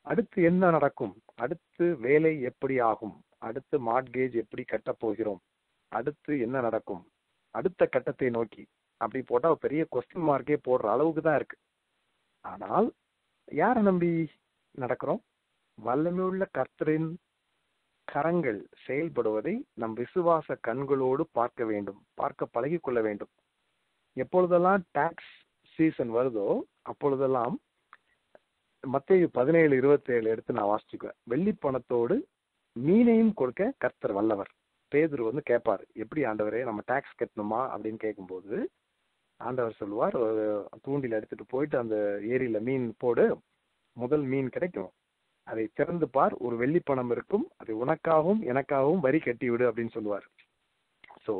அடுத்து என்ன நடக்கும்? அடுத்து வேலை எப்படி ஆகும்? அடுத்து மார்ட்கேஜ் எப்படி கட்டப் போகிறோம்? அடுத்து என்ன நடக்கும்? அடுத்த கட்டத்தை நோக்கி. அப்படி போட்டா பெரிய கொஸ்டின் மார்க்கே போடுற அளவுக்கு தான் இருக்கு. ஆனால் யாரை நம்பி நடக்கிறோம்? வல்லமையுள்ள கர்த்தரின் கரங்கள் செயல்படுவதை நம் விசுவாச கண்களோடு பார்க்க வேண்டும். பார்க்க பழகி கொள்ள வேண்டும். எப்பொழுதெல்லாம் டாக்ஸ் சீசன் வருதோ அப்பொழுதெல்லாம் மத்திய பதினேழு இருபத்தேழு எடுத்து நான் வாசிச்சுக்குவேன். வெள்ளி பணத்தோடு மீனையும் கொடுக்க கர்த்தர் வல்லவர். பேதர் வந்து கேட்பார் எப்படி ஆண்டவரே நம்ம டாக்ஸ் கட்டணுமா? அப்படின்னு கேட்கும்போது ஆண்டவர் சொல்லுவார் ஒரு தூண்டில் எடுத்துட்டு போயிட்டு அந்த ஏரியில மீன் போடு முதல் மீன் கிடைக்கும். அதை திறந்து பார் ஒரு வெள்ளி பணம் இருக்கும் அது உனக்காகவும் எனக்காகவும் வரி கட்டி விடு அப்படின்னு சொல்லுவார். ஸோ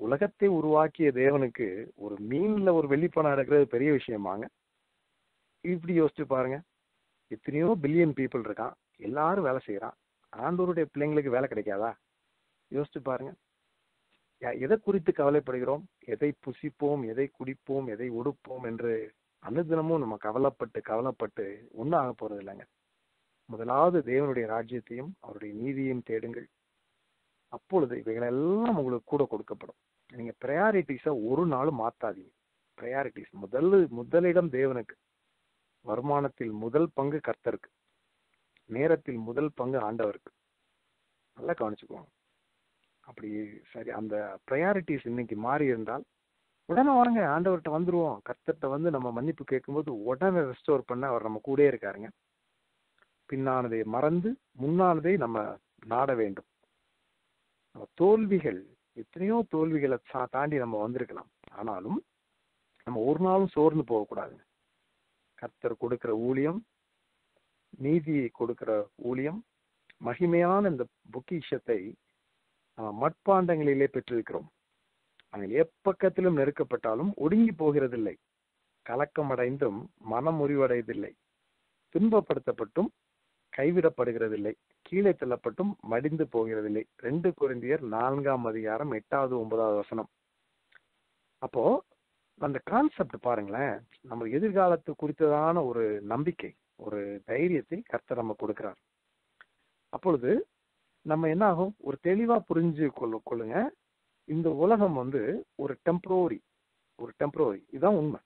உலகத்தை உருவாக்கிய தேவனுக்கு ஒரு மீன்ல ஒரு வெள்ளி பணம் எடுக்கிறது பெரிய விஷயமாங்க. இப்படி யோசிச்சு பாருங்க. எத்தனையோ பில்லியன் பீப்புள் இருக்கான். எல்லாரும் வேலை செய்கிறான் ஆண்டவருடைய பிள்ளைங்களுக்கு வேலை கிடைக்காதா? யோசிச்சு பாருங்க. யா- எதை குறித்து கவலைப்படுகிறோம்? எதை புசிப்போம்? எதை குடிப்போம்? எதை உடுப்போம்? என்று அந்த தினமும் நம்ம கவலைப்பட்டு கவலைப்பட்டு ஒன்றும் ஆக போறது இல்லைங்க. முதலாவது தேவனுடைய ராஜ்யத்தையும் அவருடைய நீதியையும் தேடுங்கள். அப்பொழுது இவைகளெல்லாம் உங்களுக்கு கூட கொடுக்கப்படும். நீங்க ப்ரையாரிட்டிஸை ஒரு நாளும் மாத்தாதீங்க. ப்ரையாரிட்டிஸ் முதல் முதலிடம் தேவனுக்கு. வருமானத்தில் முதல் பங்கு கர்த்தருக்கு. நேரத்தில் முதல் பங்கு ஆண்டவருக்கு. நல்லா கவனிச்சுக்குவாங்க அப்படி சரி அந்த ப்ரையாரிட்டிஸ் இன்னைக்கு மாறி இருந்தால் உடனே வாங்க ஆண்டவர்கிட்ட வந்துருவோம். கர்த்தர்கிட்ட வந்து நம்ம மன்னிப்பு கேட்கும்போது உடனே ரெஸ்டோர் பண்ண அவர் நம்ம கூட இருக்காருங்க. பின்னானதை மறந்து முன்னானதை நம்ம நாட வேண்டும். நம்ம தோல்விகள் எத்தனையோ தோல்விகளை சா- தாண்டி நம்ம வந்திருக்கலாம். ஆனாலும் நம்ம ஒரு நாளும் சோர்ந்து போகக்கூடாது கர்த்தர் கொடுக்கிற ஊழியம் நீதியை கொடுக்கிற ஊழியம் மகிமையான இந்த பொக்கிஷத்தை மட்பாண்டங்களிலே பெற்றிருக்கிறோம். அதில் எப்பக்கத்திலும் நெருக்கப்பட்டாலும் ஒடுங்கி போகிறதில்லை. கலக்கமடைந்தும் மனம் முறிவடைவதில்லை. துன்பப்படுத்தப்பட்டும் கைவிடப்படுகிறதில்லை. கீழே தள்ளப்பட்டும் மடிந்து போகிறதில்லை. ரெண்டு குருந்தியர் நான்காம் அதிகாரம் எட்டாவது ஒன்பதாவது வசனம். அப்போ அந்த கான்செப்ட் பாருங்களேன். நம்ம எதிர்காலத்து குறித்ததான ஒரு நம்பிக்கை ஒரு தைரியத்தை கர்த்தர் நம்ம கொடுக்கிறார். அப்பொழுது நம்ம என்ன ஆகும் ஒரு தெளிவா புரிஞ்சு கொள்ளு கொள்ளுங்க. இந்த உலகம் வந்து ஒரு டெம்பரரி ஒரு டெம்பரரி இதுதான் உண்மை.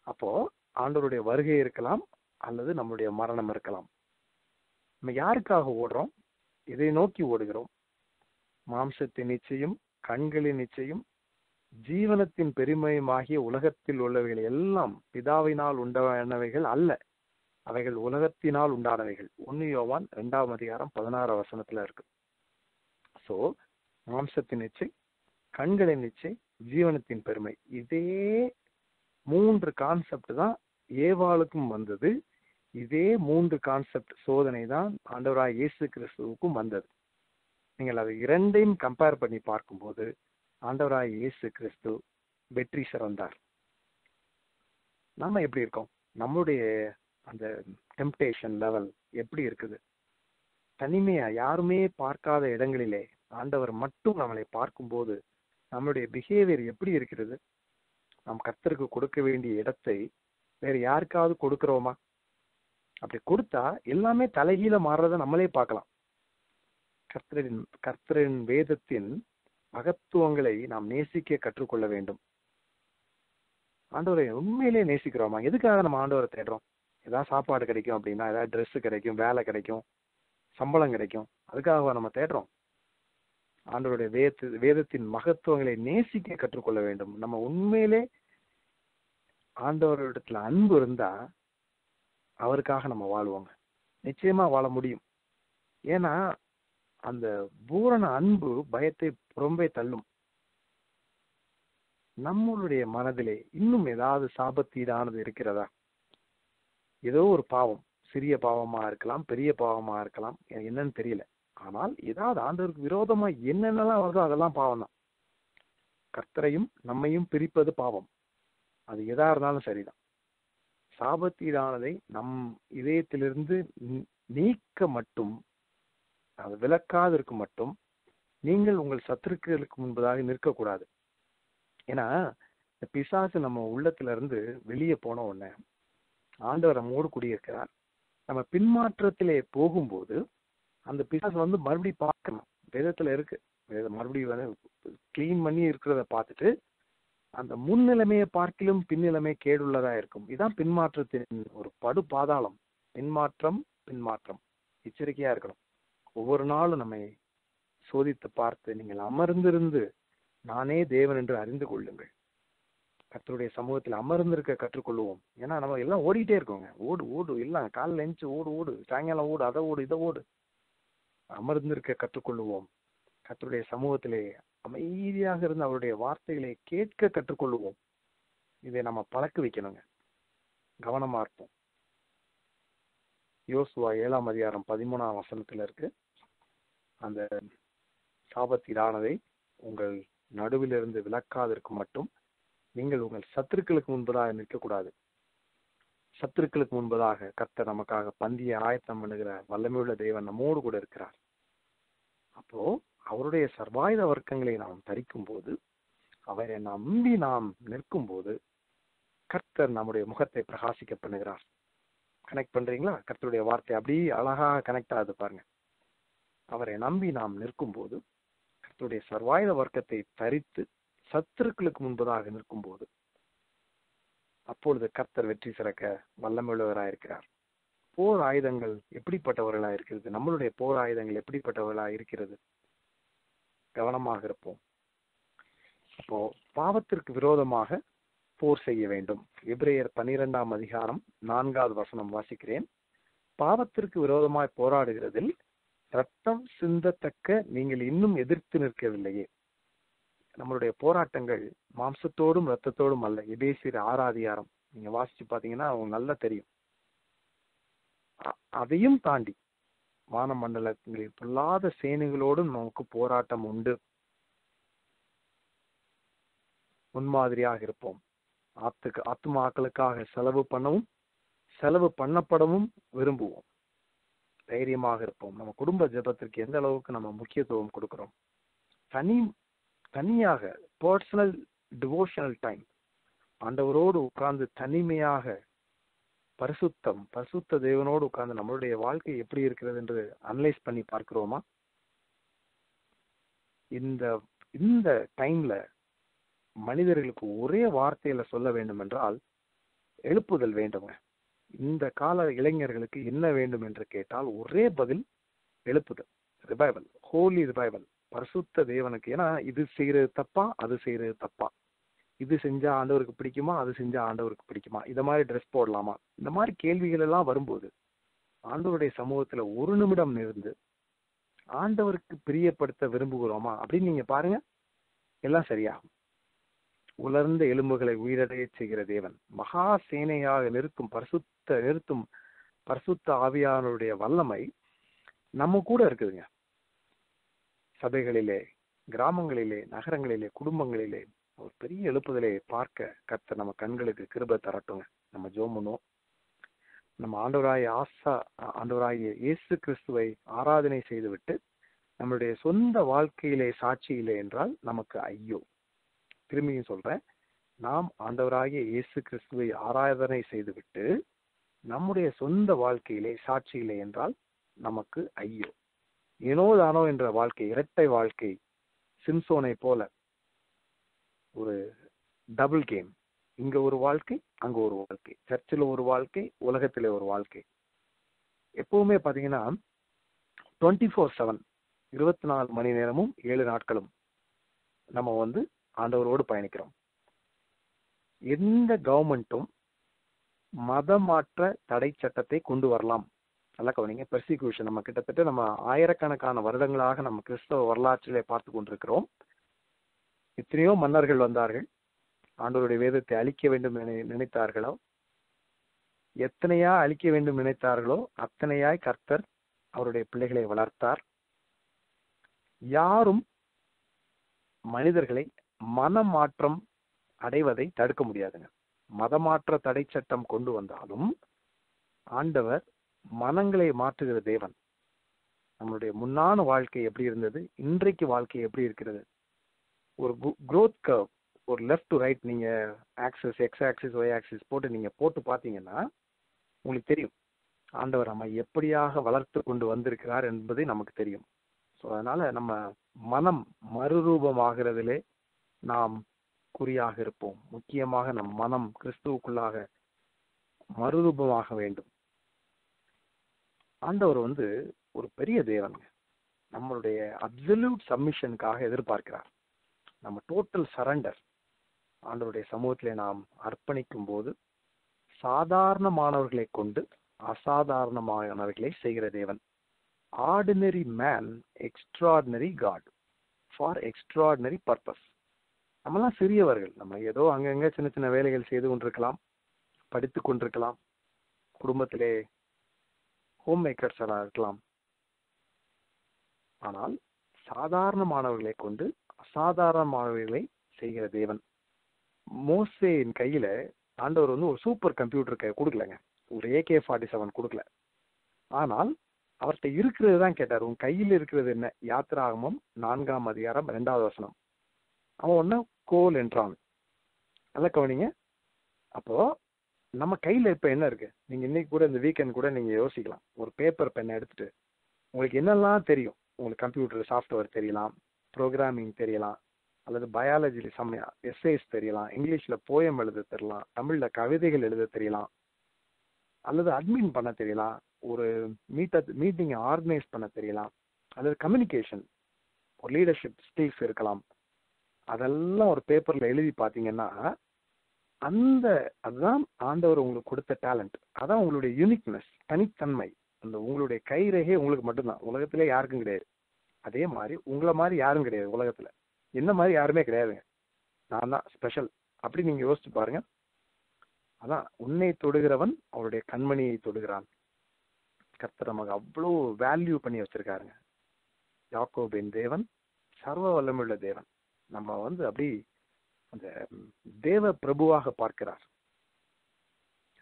அப்போ ஆண்டவருடைய வருகை இருக்கலாம் அல்லது நம்மளுடைய மரணம் இருக்கலாம். நம்ம யாருக்காக ஓடுறோம்? இதை நோக்கி ஓடுகிறோம்? மாம்சத்தின் நிச்சயம் கண்களின் நிச்சயம் ஜீவனத்தின் பெருமையுமாகிய உலகத்தில் உள்ளவைகள் எல்லாம் பிதாவினால் உண்டானவைகள் அல்ல. அவைகள் உலகத்தினால் உண்டானவைகள். ஒன்னு யோவான் இரண்டாம் அதிகாரம் பதினாறு வசனத்துல இருக்கு. சோ மாம்சத்தின் நிச்சை கண்களின் நிச்சை ஜீவனத்தின் பெருமை. இதே மூன்று கான்செப்ட் தான் ஏவாளுக்கும் வந்தது. இதே மூன்று கான்செப்ட் சோதனை தான் ஆண்டவராய் இயேசு கிறிஸ்துவுக்கும் வந்தது. நீங்கள் அதை இரண்டையும் கம்பேர் பண்ணி பார்க்கும்போது ஆண்டவராய் இயேசு கிறிஸ்து வெற்றி சிறந்தார். நாம எப்படி இருக்கோம்? நம்மளுடைய அந்த டெம்டேஷன் லெவல் எப்படி இருக்குது? தனிமையா யாருமே பார்க்காத இடங்களிலே ஆண்டவர் மட்டும் நம்மளை பார்க்கும்போது நம்மளுடைய பிஹேவியர் எப்படி இருக்கிறது? நம் கர்த்தருக்கு கொடுக்க வேண்டிய இடத்தை வேற யாருக்காவது கொடுக்கிறோமா? அப்படி கொடுத்தா எல்லாமே தலைகீழ மாறுறத நம்மளே பார்க்கலாம். கர்த்தரின் கர்த்தரின் வேதத்தின் மகத்துவங்களை நாம் நேசிக்க கற்றுக்கொள்ள வேண்டும். ஆண்டவரை உண்மையிலே நேசிக்கிறோமா? எதுக்காக நம்ம ஆண்டவரை தேடுறோம்? ஏதாவது சாப்பாடு கிடைக்கும் அப்படின்னா ஏதாவது ட்ரெஸ் கிடைக்கும் வேலை கிடைக்கும் சம்பளம் கிடைக்கும். அதுக்காக நம்ம தேடுறோம்? ஆண்டவருடைய வேத வேதத்தின் மகத்துவங்களை நேசிக்க கற்றுக்கொள்ள வேண்டும். நம்ம உண்மையிலே ஆண்டவரிடத்துல அன்பு இருந்தா அவருக்காக நம்ம வாழ்வோங்க. நிச்சயமா வாழ முடியும். ஏன்னா அந்த பூரண அன்பு பயத்தை புறம்பே தள்ளும். நம்மளுடைய மனதிலே இன்னும் ஏதாவது சாபத்தீடானது இருக்கிறதா? ஏதோ ஒரு பாவம் சிறிய பாவமா இருக்கலாம் பெரிய பாவமா இருக்கலாம் என்னன்னு தெரியல. ஆனால் ஏதாவது ஆண்டவருக்கு விரோதமா என்னென்னலாம் வருதோ அதெல்லாம் பாவம் தான் கர்த்தரையும் நம்மையும் பிரிப்பது பாவம். அது எதா இருந்தாலும் சரிதான். சாபத்தீடானதை நம் இதயத்திலிருந்து நீக்க மட்டும் அது விலக்காதிருக்கு மட்டும் நீங்கள் உங்கள் சத்துருக்களுக்கு முன்பதாக நிற்கக்கூடாது. ஏன்னா இந்த பிசாசு நம்ம உள்ளத்துல இருந்து வெளியே போன உடனே ஆண்டவர் நம்மோடு குடியிருக்கிறார். நம்ம பின்மாற்றத்திலே போகும்போது அந்த பிசாசு வந்து மறுபடியும் பார்க்கணும். வேதத்துல இருக்கு. மறுபடியும் வந்து கிளீன் பண்ணி இருக்கிறத பார்த்துட்டு அந்த முன்னிலைமையை பார்க்கிலும் பின்னிலைமை கேடுள்ளதா இருக்கும். இதுதான் பின்மாற்றத்தின் ஒரு படு பாதாளம் பின்மாற்றம் பின்மாற்றம். எச்சரிக்கையா இருக்கணும். ஒவ்வொரு நாளும் நம்மை சோதித்து பார்த்து நீங்கள் அமர்ந்திருந்து நானே தேவன் என்று அறிந்து கொள்ளுங்கள். கத்தருடைய சமூகத்தில் அமர்ந்திருக்க கற்றுக்கொள்வோம். ஏன்னா நம்ம எல்லாம் ஓடிட்டே இருக்கோங்க. ஓடு ஓடு எல்லாம் காலைல எழுந்து ஓடு ஓடு சாயங்காலம் ஓடு அதை ஓடு இதை ஓடு. அமர்ந்திருக்க கற்றுக்கொள்வோம். கத்தருடைய சமூகத்திலே அமைதியாக இருந்து அவருடைய வார்த்தைகளை கேட்க கற்றுக்கொள்வோம். இதை நம்ம பழக்க வைக்கணுங்க. கவனமா இருப்போம். யோசுவா ஏழாம் அதிகாரம் பதிமூணாம் வசனத்தில் இருக்கு. அந்த சாபத்தீடானதை உங்கள் நடுவிலிருந்து விலக்காதிருக்கும் மட்டும் நீங்கள் உங்கள் சத்துருக்களுக்கு முன்பதாக நிற்கக்கூடாது. சத்துருக்களுக்கு முன்பதாக கர்த்தர் நமக்காக பந்திய ஆயத்தம் பண்ணுகிற வல்லமையுள்ள தேவன் நம்மோடு கூட இருக்கிறார். அப்போ அவருடைய சர்வாயுத வர்க்கங்களை நாம் தரிக்கும் போது அவரை நம்பி நாம் நிற்கும் போது கர்த்தர் நம்முடைய முகத்தை பிரகாசிக்க பண்ணுகிறார். கனெக்ட் பண்றீங்களா? கர்த்தருடைய வார்த்தை அப்படியே அழகாக கனெக்ட் ஆகுது பாருங்க. அவரை நம்பி நாம் நிற்கும் போது கர்த்தருடைய சர்வாயுத வர்க்கத்தை தரித்து சத்துருக்களுக்கு முன்பதாக நிற்கும் போது அப்பொழுது கர்த்தர் வெற்றி சிறக்க வல்லமுள்ளவராயிருக்கிறார் போர் ஆயுதங்கள் எப்படிப்பட்டவர்களா இருக்கிறது? நம்மளுடைய போர் ஆயுதங்கள் எப்படிப்பட்டவர்களா இருக்கிறது? கவனமாக இருப்போம். அப்போ பாவத்திற்கு விரோதமாக போர் செய்ய வேண்டும். எபிரேயர் பனிரெண்டாம் அதிகாரம் நான்காவது வசனம் வாசிக்கிறேன். பாவத்திற்கு விரோதமாய் போராடுகிறதில் ரத்தம் சிந்தத்தக்க நீங்கள் இன்னும் எதிர்த்து நிற்கவில்லையே. நம்மளுடைய போராட்டங்கள் மாம்சத்தோடும் ரத்தத்தோடும் அல்ல. எபேசியர் ஆறாதிகாரம் நீங்க வாசிச்சு பாத்தீங்கன்னா அவங்க நல்லா தெரியும். அதையும் தாண்டி வான மண்டலங்களில் பொல்லாத சேனைகளோடும் நமக்கு போராட்டம் உண்டு. முன்மாதிரியாக இருப்போம். ஆத்துக்கு ஆத்மாக்களுக்காக செலவு பண்ணவும் செலவு பண்ணப்படவும் விரும்புவோம். தைரியமாக இருப்போம். நம்ம குடும்ப ஜபத்திற்கு எந்த அளவுக்கு நம்ம முக்கியத்துவம் கொடுக்கிறோம்? தனி தனியாக பர்சனல் டிவோஷனல் டைம் ஆண்டவரோடு உட்கார்ந்து தனிமையாக பரிசுத்தம் பரிசுத்த தேவனோடு உட்கார்ந்து நம்மளுடைய வாழ்க்கை எப்படி இருக்கிறது என்று அனலைஸ் பண்ணி பார்க்கிறோமா? இந்த இந்த டைம்ல மனிதர்களுக்கு ஒரே வார்த்தையில சொல்ல வேண்டும் என்றால் எழுப்புதல் வேண்டுங்க. இந்த கால இளைஞர்களுக்கு என்ன வேண்டும் என்று கேட்டால் ஒரே பதில் எழுப்புதல் ரிவைவல் ஹோலி ரிவைவல் பரிசுத்த தேவனுக்கு. ஏன்னா இது செய்யறது தப்பா அது செய்யறது தப்பா. இது செஞ்சா ஆண்டவருக்கு பிடிக்குமா அது செஞ்சா ஆண்டவருக்கு பிடிக்குமா? இந்த மாதிரி ட்ரெஸ் போடலாமா? இந்த மாதிரி கேள்விகள் எல்லாம் வரும்போது ஆண்டவருடைய சமூகத்துல ஒரு நிமிடம் இருந்து ஆண்டவருக்கு பிரியப்படுத்த விரும்புகிறோமா அப்படின்னு நீங்க பாருங்க எல்லாம் சரியாகும். உலர்ந்த எலும்புகளை உயிரடைய செய்கிற தேவன். மகா சேனையாக நிறுத்தும் பரிசுத்த நிறுத்தும் பரிசுத்த ஆவியானவருடைய வல்லமை நம்ம கூட இருக்குதுங்க. சபைகளிலே கிராமங்களிலே நகரங்களிலே குடும்பங்களிலே ஒரு பெரிய எழுப்புதலை பார்க்க கத்த நம்ம கண்களுக்கு கிருபை தரட்டுங்க. நம்ம ஜோமுனோ நம்ம ஆண்டவராய ஆசா ஆண்டவராகிய இயேசு கிறிஸ்துவை ஆராதனை செய்துவிட்டு நம்மளுடைய சொந்த வாழ்க்கையிலே சாட்சியிலே என்றால் நமக்கு ஐயோ. திரும்பியும் சொல்றேன். நாம் ஆண்டவராகிய இயேசு கிறிஸ்துவை ஆராதனை செய்துவிட்டு நம்முடைய சொந்த வாழ்க்கையிலே சாட்சியிலே என்றால் நமக்கு ஐயோ. ஏனோ தானோ என்ற வாழ்க்கை இரட்டை வாழ்க்கை சிம்சோனை போல ஒரு டபுள் கேம். இங்க ஒரு வாழ்க்கை அங்க ஒரு வாழ்க்கை. சர்ச்சில் ஒரு வாழ்க்கை உலகத்திலே ஒரு வாழ்க்கை. எப்பவுமே பாத்தீங்கன்னா டுவெண்ட்டி ஃபோர் செவன் இருபத்தி நாலு மணி நேரமும் ஏழு நாட்களும் நம்ம வந்து ஆண்டவரோடு பயணிக்கிறோம். எந்த கவர்மெண்ட்டும் மதமாற்ற தடை சட்டத்தை கொண்டு வரலாம். நல்லா கவனிங்க. பெர்சிக்யூஷன் நம்ம கிட்டத்தட்ட நம்ம ஆயிரக்கணக்கான வருடங்களாக நம்ம கிறிஸ்தவ வரலாற்றிலே பார்த்து கொண்டிருக்கிறோம். எத்தனையோ மன்னர்கள் வந்தார்கள். ஆண்டவருடைய வேதத்தை அழிக்க வேண்டும் என நினைத்தார்களோ? எத்தனையா அழிக்க வேண்டும் நினைத்தார்களோ? அத்தனையாய் கர்த்தர் அவருடைய பிள்ளைகளை வளர்த்தார். யாரும் மனிதர்களை மனமாற்றம் அடைவதை தடுக்க முடியாதுங்க. மதமாற்ற தடை சட்டம் கொண்டு வந்தாலும் ஆண்டவர் மனங்களை மாற்றுகிற தேவன். நம்மளுடைய முன்னான வாழ்க்கை எப்படி இருந்தது? இன்றைக்கு வாழ்க்கை எப்படி இருக்கிறது? ஒரு குரோத் கர்வ் ஒரு லெஃப்ட் டு ரைட் நீங்க axis X axis Y axis போட்டு நீங்க போட்டு பார்த்தீங்கன்னா உங்களுக்கு தெரியும். ஆண்டவர் நம்ம எப்படியாக வளர்த்து கொண்டு வந்திருக்கிறார் என்பதை நமக்கு தெரியும். ஸோ அதனால நம்ம மனம் மறுரூபமாகிறதுலே நாம் குறியாக இருப்போம். முக்கியமாக நம் மனம் கிறிஸ்துவுக்குள்ளாக மறுரூபமாக வேண்டும். ஆண்டவர் வந்து ஒரு பெரிய தேவனுங்க. நம்மளுடைய அப்சல்யூட் சப்மிஷனுக்காக எதிர்பார்க்கிறார். நம்ம டோட்டல் சரண்டர் ஆண்டவருடைய சமூகத்திலே நாம் அர்ப்பணிக்கும் போது சாதாரணமானவர்களை கொண்டு அசாதாரணமானவர்களை செய்கிற தேவன். Ordinary man extraordinary God for extraordinary purpose நம்மலாம் சிறியவர்கள். நம்ம ஏதோ அங்கங்கே சின்ன சின்ன வேலைகள் செய்து கொண்டிருக்கலாம். படித்து கொண்டிருக்கலாம். குடும்பத்திலே ஹோம் மேக்கர்ஸாக இருக்கலாம். ஆனால் சாதாரணமானவர்களை கொண்டு அசாதாரணமானவர்களை செய்கிற தேவன். மோசேயின் கையில ஆண்டவர் வந்து ஒரு சூப்பர் கம்ப்யூட்டர் கை கொடுக்கலங்க. ஒரு ஏகே ஃபார்ட்டி செவன் கொடுக்கல. ஆனால் அவர்கிட்ட இருக்கிறது தான் கேட்டார். உன் கையில் இருக்கிறது என்ன? யாத்திராகமம் நான்காம் அதிகாரம் ரெண்டாவது வசனம். அவன் ஒன்றும் கோல் என்றான் நல்லா கவனிங்க. அப்போ நம்ம கையில இப்ப என்ன இருக்கு? நீங்க இன்னைக்கு கூட இந்த வீக்கெண்ட் கூட நீங்க யோசிக்கலாம். ஒரு பேப்பர் பெண்ணை எடுத்துட்டு உங்களுக்கு என்னெல்லாம் தெரியும்? உங்களுக்கு கம்ப்யூட்டர் சாஃப்ட்வேர் தெரியலாம் ப்ரோக்ராமிங் தெரியலாம் அல்லது பயாலஜில சமய எஸ்ஐஸ் தெரியலாம் இங்கிலீஷில் போயம் எழுத தெரியலாம் தமிழில் கவிதைகள் எழுத தெரியலாம் அல்லது அட்மின் பண்ண தெரியலாம் ஒரு மீட்ட மீட்டிங்கை ஆர்கனைஸ் பண்ண தெரியலாம் அல்லது கம்யூனிகேஷன் ஒரு லீடர்ஷிப் ஸ்கில்ஸ் இருக்கலாம் அதெல்லாம் ஒரு பேப்பர்ல எழுதி பார்த்தீங்கன்னா அந்த அதுதான் ஆண்டவர் உங்களுக்கு கொடுத்த டேலண்ட் அதான் உங்களுடைய யூனிக்னஸ் தனித்தன்மை. அந்த உங்களுடைய கைரேகை உங்களுக்கு மட்டும்தான். உலகத்திலே யாருக்கும் கிடையாது. அதே மாதிரி உங்களை மாதிரி யாரும் கிடையாது உலகத்துல. என்ன மாதிரி யாருமே கிடையாதுங்க. நான் தான் ஸ்பெஷல் அப்படி நீங்க யோசிச்சு பாருங்க. அதான் உன்னை தொடுகிறவன் அவருடைய கண்மணியை தொடுகிறான். கர்த்தர் நமக்கு அவ்வளோ வேல்யூ பண்ணி வச்சிருக்காருங்க. யாக்கோபின் தேவன் சர்வ வல்லமுள்ள தேவன். நம்ம வந்து அப்படி அந்த தேவ பிரபுவாக பார்க்கிறார்.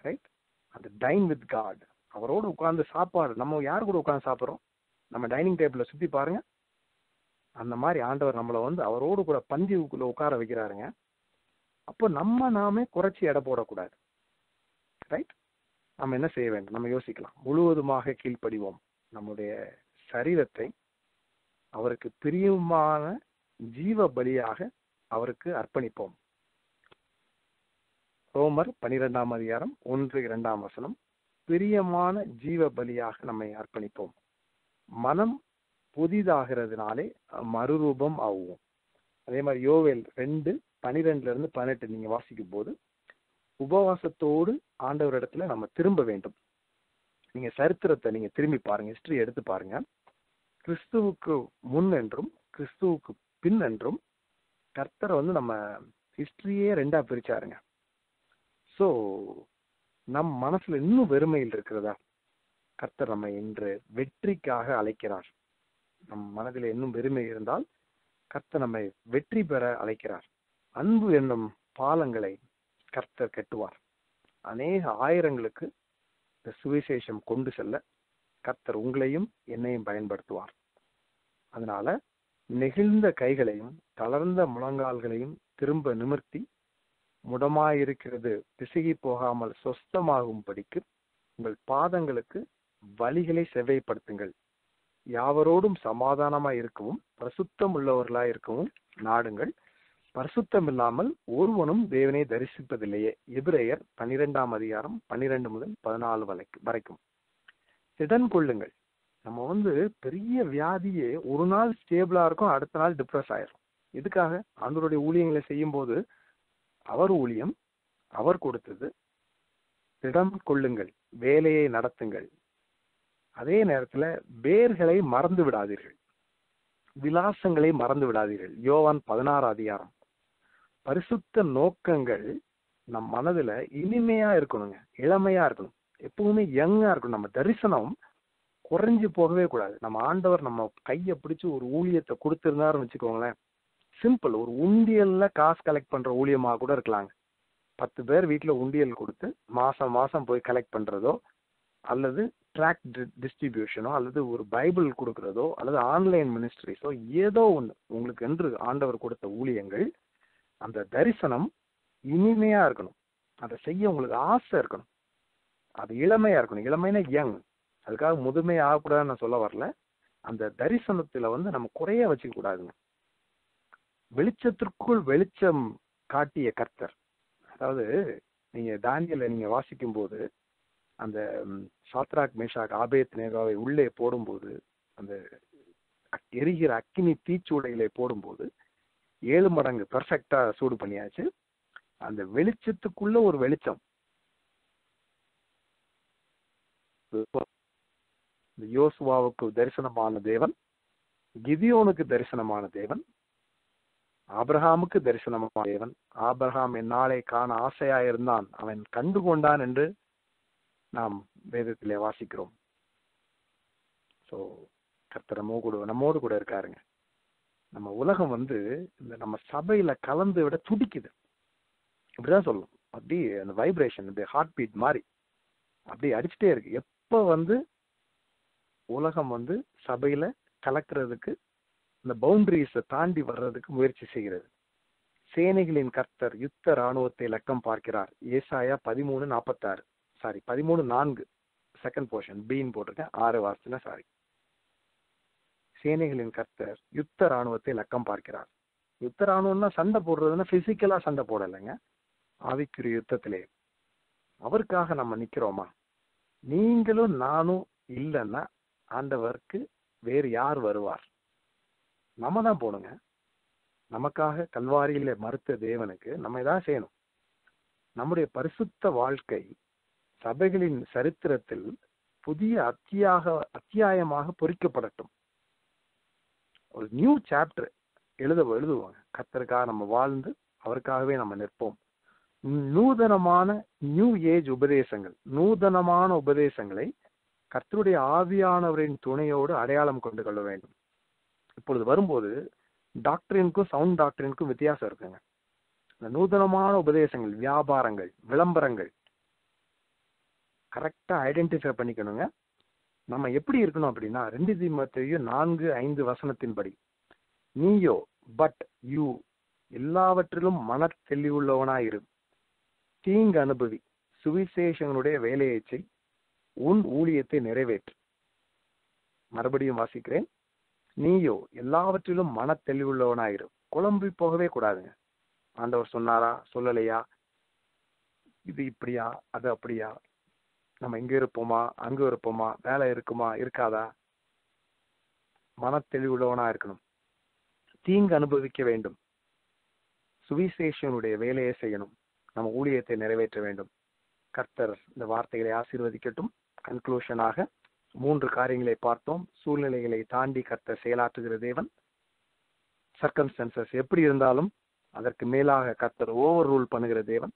ரைட் அந்த டைன் வித் காட் அவரோடு உட்கார்ந்து சாப்பாடு. நம்ம யார் கூட உட்கார்ந்து சாப்பிட்றோம்? நம்ம டைனிங் டேபிள சுற்றி பாருங்க. அந்த மாதிரி ஆண்டவர் நம்மளை வந்து அவரோடு கூட பந்தி உட்கார வைக்கிறாருங்க. அப்போ நம்ம நாமே குறைச்சி எடை போடக்கூடாது. ரைட் நம்ம என்ன செய்ய வேண்டும்? நம்ம யோசிக்கலாம். முழுவதுமாக கீழ்ப்படிவோம். நம்முடைய சரீரத்தை அவருக்கு பிரியமான ஜீவ பலியாக அவருக்கு அர்ப்பணிப்போம். ரோமர் பனிரெண்டாம் அதிகாரம் ஒன்று இரண்டாம் வசனம். பிரியமான ஜீவ பலியாக நம்மை அர்ப்பணிப்போம். மனம் புதிதாகிறதுனாலே மறுரூபம் ஆகும் அதே மாதிரி யோவேல் ரெண்டு பனிரெண்டுல இருந்து பதினெட்டு நீங்க வாசிக்கும் போது உபவாசத்தோடு ஆண்டவர் இடத்துல நம்ம திரும்ப வேண்டும். நீங்க சரித்திரத்தை நீங்க திரும்பி பாருங்க ஹிஸ்டரி எடுத்து பாருங்க. கிறிஸ்துவுக்கு முன் என்றும் கிறிஸ்துவுக்கு பின் என்றும் கர்த்தரை வந்து நம்ம ஹிஸ்டரியே ரெண்டா பிரிச்சாருங்க. ஸோ நம் மனசுல இன்னும் வெறுமையில் இருக்கிறதா? கர்த்தர் நம்ம இன்று வெற்றிக்காக அழைக்கிறார். நம் மனதில் இன்னும் வெறுமை இருந்தால் கர்த்தர் நம்மை வெற்றி பெற அழைக்கிறார். அன்பு என்னும் பாலங்களை கர்த்தர் கட்டுவார். அநேக ஆயிரங்களுக்கு இந்த சுவிசேஷம் கொண்டு செல்ல கர்த்தர் உங்களையும் என்னையும் பயன்படுத்துவார். அதனால நெகிழ்ந்த கைகளையும் தளர்ந்த முழங்கால்களையும் திரும்ப நிமிர்த்தி முடமாயிருக்கிறது பிசுகி போகாமல் சொஸ்தமாகும்படிக்கு உங்கள் பாதங்களுக்கு வழிகளை செவ்வைப்படுத்துங்கள். யாவரோடும் சமாதானமாய் இருக்கவும் பிரசுத்தம் உள்ளவர்களாய் இருக்கவும் நாடுங்கள். பரிசுத்தம் இல்லாமல் ஒருவனும் தேவனை தரிசிப்பதில்லையே. எபிரேயர் பனிரெண்டாம் அதிகாரம் பன்னிரெண்டு முதல் பதினாலு வரைக்கும். திடன் கொள்ளுங்கள். நம்ம வந்து பெரிய வியாதியே ஒரு நாள் ஸ்டேபிளா இருக்கும் அடுத்த நாள் டிப்ரெஸ் ஆயிரும். எதுக்காக? ஆண்டவருடைய ஊழியங்களை செய்யும் போது அவர் ஊழியம் அவர் கொடுத்தது திடம் கொள்ளுங்கள் வேலையை நடத்துங்கள். அதே நேரத்துல வேர்களை மறந்து விடாதீர்கள். விலாசங்களை மறந்து விடாதீர்கள். யோவான் பதினாறு அதிகாரம். பரிசுத்த நோக்கங்கள் நம் மனதுல இனிமையா இருக்கணுங்க இளமையா இருக்கணும். எப்பவுமே யங்கா இருக்கணும். நம்ம தரிசனம் குறைஞ்சு போகவே கூடாது. நம்ம ஆண்டவர் நம்ம கையை பிடிச்சி ஒரு ஊழியத்தை கொடுத்துருந்தாருன்னு வச்சுக்கோங்களேன். சிம்பிள் ஒரு உண்டியல்ல காசு கலெக்ட் பண்ற ஊழியமா கூட இருக்கலாங்க. பத்து பேர் வீட்டில் உண்டியல் கொடுத்து மாசம் மாசம் போய் கலெக்ட் பண்றதோ அல்லது ட்ராக் டிஸ்ட்ரிபியூஷனோ அல்லது ஒரு பைபிள் கொடுக்கறதோ அல்லது ஆன்லைன் மினிஸ்ட்ரிஸோ ஏதோ ஒன்று உங்களுக்கு என்று ஆண்டவர் கொடுத்த ஊழியங்கள் அந்த தரிசனம் இனிமையா இருக்கணும். அதை செய்ய உங்களுக்கு ஆசை இருக்கணும். அது இளமையா இருக்கணும். இளமைனா யங். அதுக்காக முதுமை ஆகக்கூடாதுன்னு நான் சொல்ல வரல. அந்த தரிசனத்துல வந்து நம்ம குறைய வச்சுக்க கூடாதுங்க. வெளிச்சத்திற்குள் வெளிச்சம் காட்டிய கர்த்தர். அதாவது நீங்க தானியல நீங்க வாசிக்கும் போது அந்த சாத்ராக் மேஷாக் ஆபேத் நேகாவை உள்ளே போடும்போது அந்த எரிகிற அக்கினி தீச்சூடையிலே போடும்போது ஏழு மடங்கு பெர்ஃபெக்டா சூடு பண்ணியாச்சு. அந்த வெளிச்சத்துக்குள்ள ஒரு வெளிச்சம். இந்த யோசுவாவுக்கு தரிசனமான தேவன் கிதியோனுக்கு தரிசனமான தேவன் ஆபிரகாமுக்கு தரிசனமான தேவன். ஆபிரகாம் என்னாலே காண ஆசையா இருந்தான் அவன் கண்டு கொண்டான் என்று நாம் வேதத்திலே வாசிக்கிறோம். ஸோ கர்த்தர் நம்ம கூட நம்மோடு கூட இருக்காருங்க. நம்ம உலகம் வந்து இந்த நம்ம சபையில கலந்து விட துடிக்குது. இப்படிதான் சொல்லணும் அப்படி அந்த வைப்ரேஷன் இந்த ஹார்ட் பீட் மாதிரி அப்படி அடிச்சுட்டே இருக்கு. எப்போ வந்து உலகம் வந்து சபையில கலக்கிறதுக்கு இந்த பவுண்டரிஸை தாண்டி வர்றதுக்கு முயற்சி செய்கிறது. சேனைகளின் கர்த்தர் யுத்த ராணுவத்தை லக்கம் பார்க்கிறார். ஏசாயா பதிமூணு நாற்பத்தாறு சாரி பதிமூணு நான்கு. செகண்ட் போர்ஷன் பீன் போட்டிருக்கேன். ஆறு வார்த்தைனா சாரி சேனைகளின் கர்த்தர் யுத்த ராணுவத்தை லக்கம் பார்க்கிறார். யுத்த ராணுவம்னா சண்டை போடுறதுன்னா பிசிக்கலா சண்டை போடலைங்க. ஆவிக்குரிய யுத்தத்திலே. அவருக்காக நம்ம நிக்கிறோமா? நீங்களும் நானும் இல்லைன்னா ஆண்டவருக்கு வேறு யார் வருவார்? நம்ம தான் போகணுங்க நமக்காக கல்வாரியில மறுத்த தேவனுக்கு நம்ம தான் செய்யணும். நம்முடைய பரிசுத்த வாழ்க்கை சபைகளின் சரித்திரத்தில் புதிய அத்தியாக அத்தியாயமாக பொறிக்கப்படட்டும். ஒரு நியூ சாப்டர் எழுத எழுதுவாங்க. கத்தருக்காக நம்ம வாழ்ந்து அவருக்காகவே நம்ம நிற்போம். நூதனமான நியூ ஏஜ் உபதேசங்கள் நூதனமான உபதேசங்களை கர்த்தருடைய ஆவியானவரின் துணையோடு அடையாளம் கொண்டு கொள்ள வேண்டும். இப்பொழுது வரும்போது டாக்டரினுக்கும் சவுண்ட் டாக்டரினுக்கும் வித்தியாசம் இருக்குங்க. இந்த நூதனமான உபதேசங்கள் வியாபாரங்கள் விளம்பரங்கள் கரெக்டாக ஐடென்டிஃபை பண்ணிக்கணுங்க. நம்ம எப்படி இருக்கணும் அப்படின்னா ரெண்டு தீமத்தையும் நான்கு ஐந்து வசனத்தின்படி நீயோ பட் யூ எல்லாவற்றிலும் மன தெளிவுள்ளவனாயிரு. தீங்கு அனுபவி சுவிசேஷங்களுடைய வேலையை செய். உன் ஊழியத்தை நிறைவேற்று. மறுபடியும் வாசிக்கிறேன். நீயோ எல்லாவற்றிலும் மன தெளிவுள்ளவனாயிரு குழம்பி போகவே கூடாதுங்க. ஆண்டவர் சொன்னாரா? சொல்லலையா? இது இப்படியா? அது அப்படியா? நம்ம இங்க இருப்போமா? அங்க இருப்போமா? வேலை இருக்குமா? இருக்காதா? மன தெளிவுள்ளவனா இருக்கணும். தீங்கு அனுபவிக்க வேண்டும். சுவிசேஷனுடைய வேலையை செய்யணும். நம்ம ஊழியத்தை நிறைவேற்ற வேண்டும். கர்த்தர் இந்த வார்த்தைகளை ஆசீர்வதிக்கட்டும். கன்க்ளூஷனாக மூன்று காரியங்களை பார்த்தோம். சூழ்நிலைகளை தாண்டி கத்த செயலாற்றுகிற தேவன். சர்க்கம்ஸ்டன்சஸ் எப்படி இருந்தாலும் அதற்கு மேலாக கத்தர் ஓவர் ரூல் பண்ணுகிற தேவன்.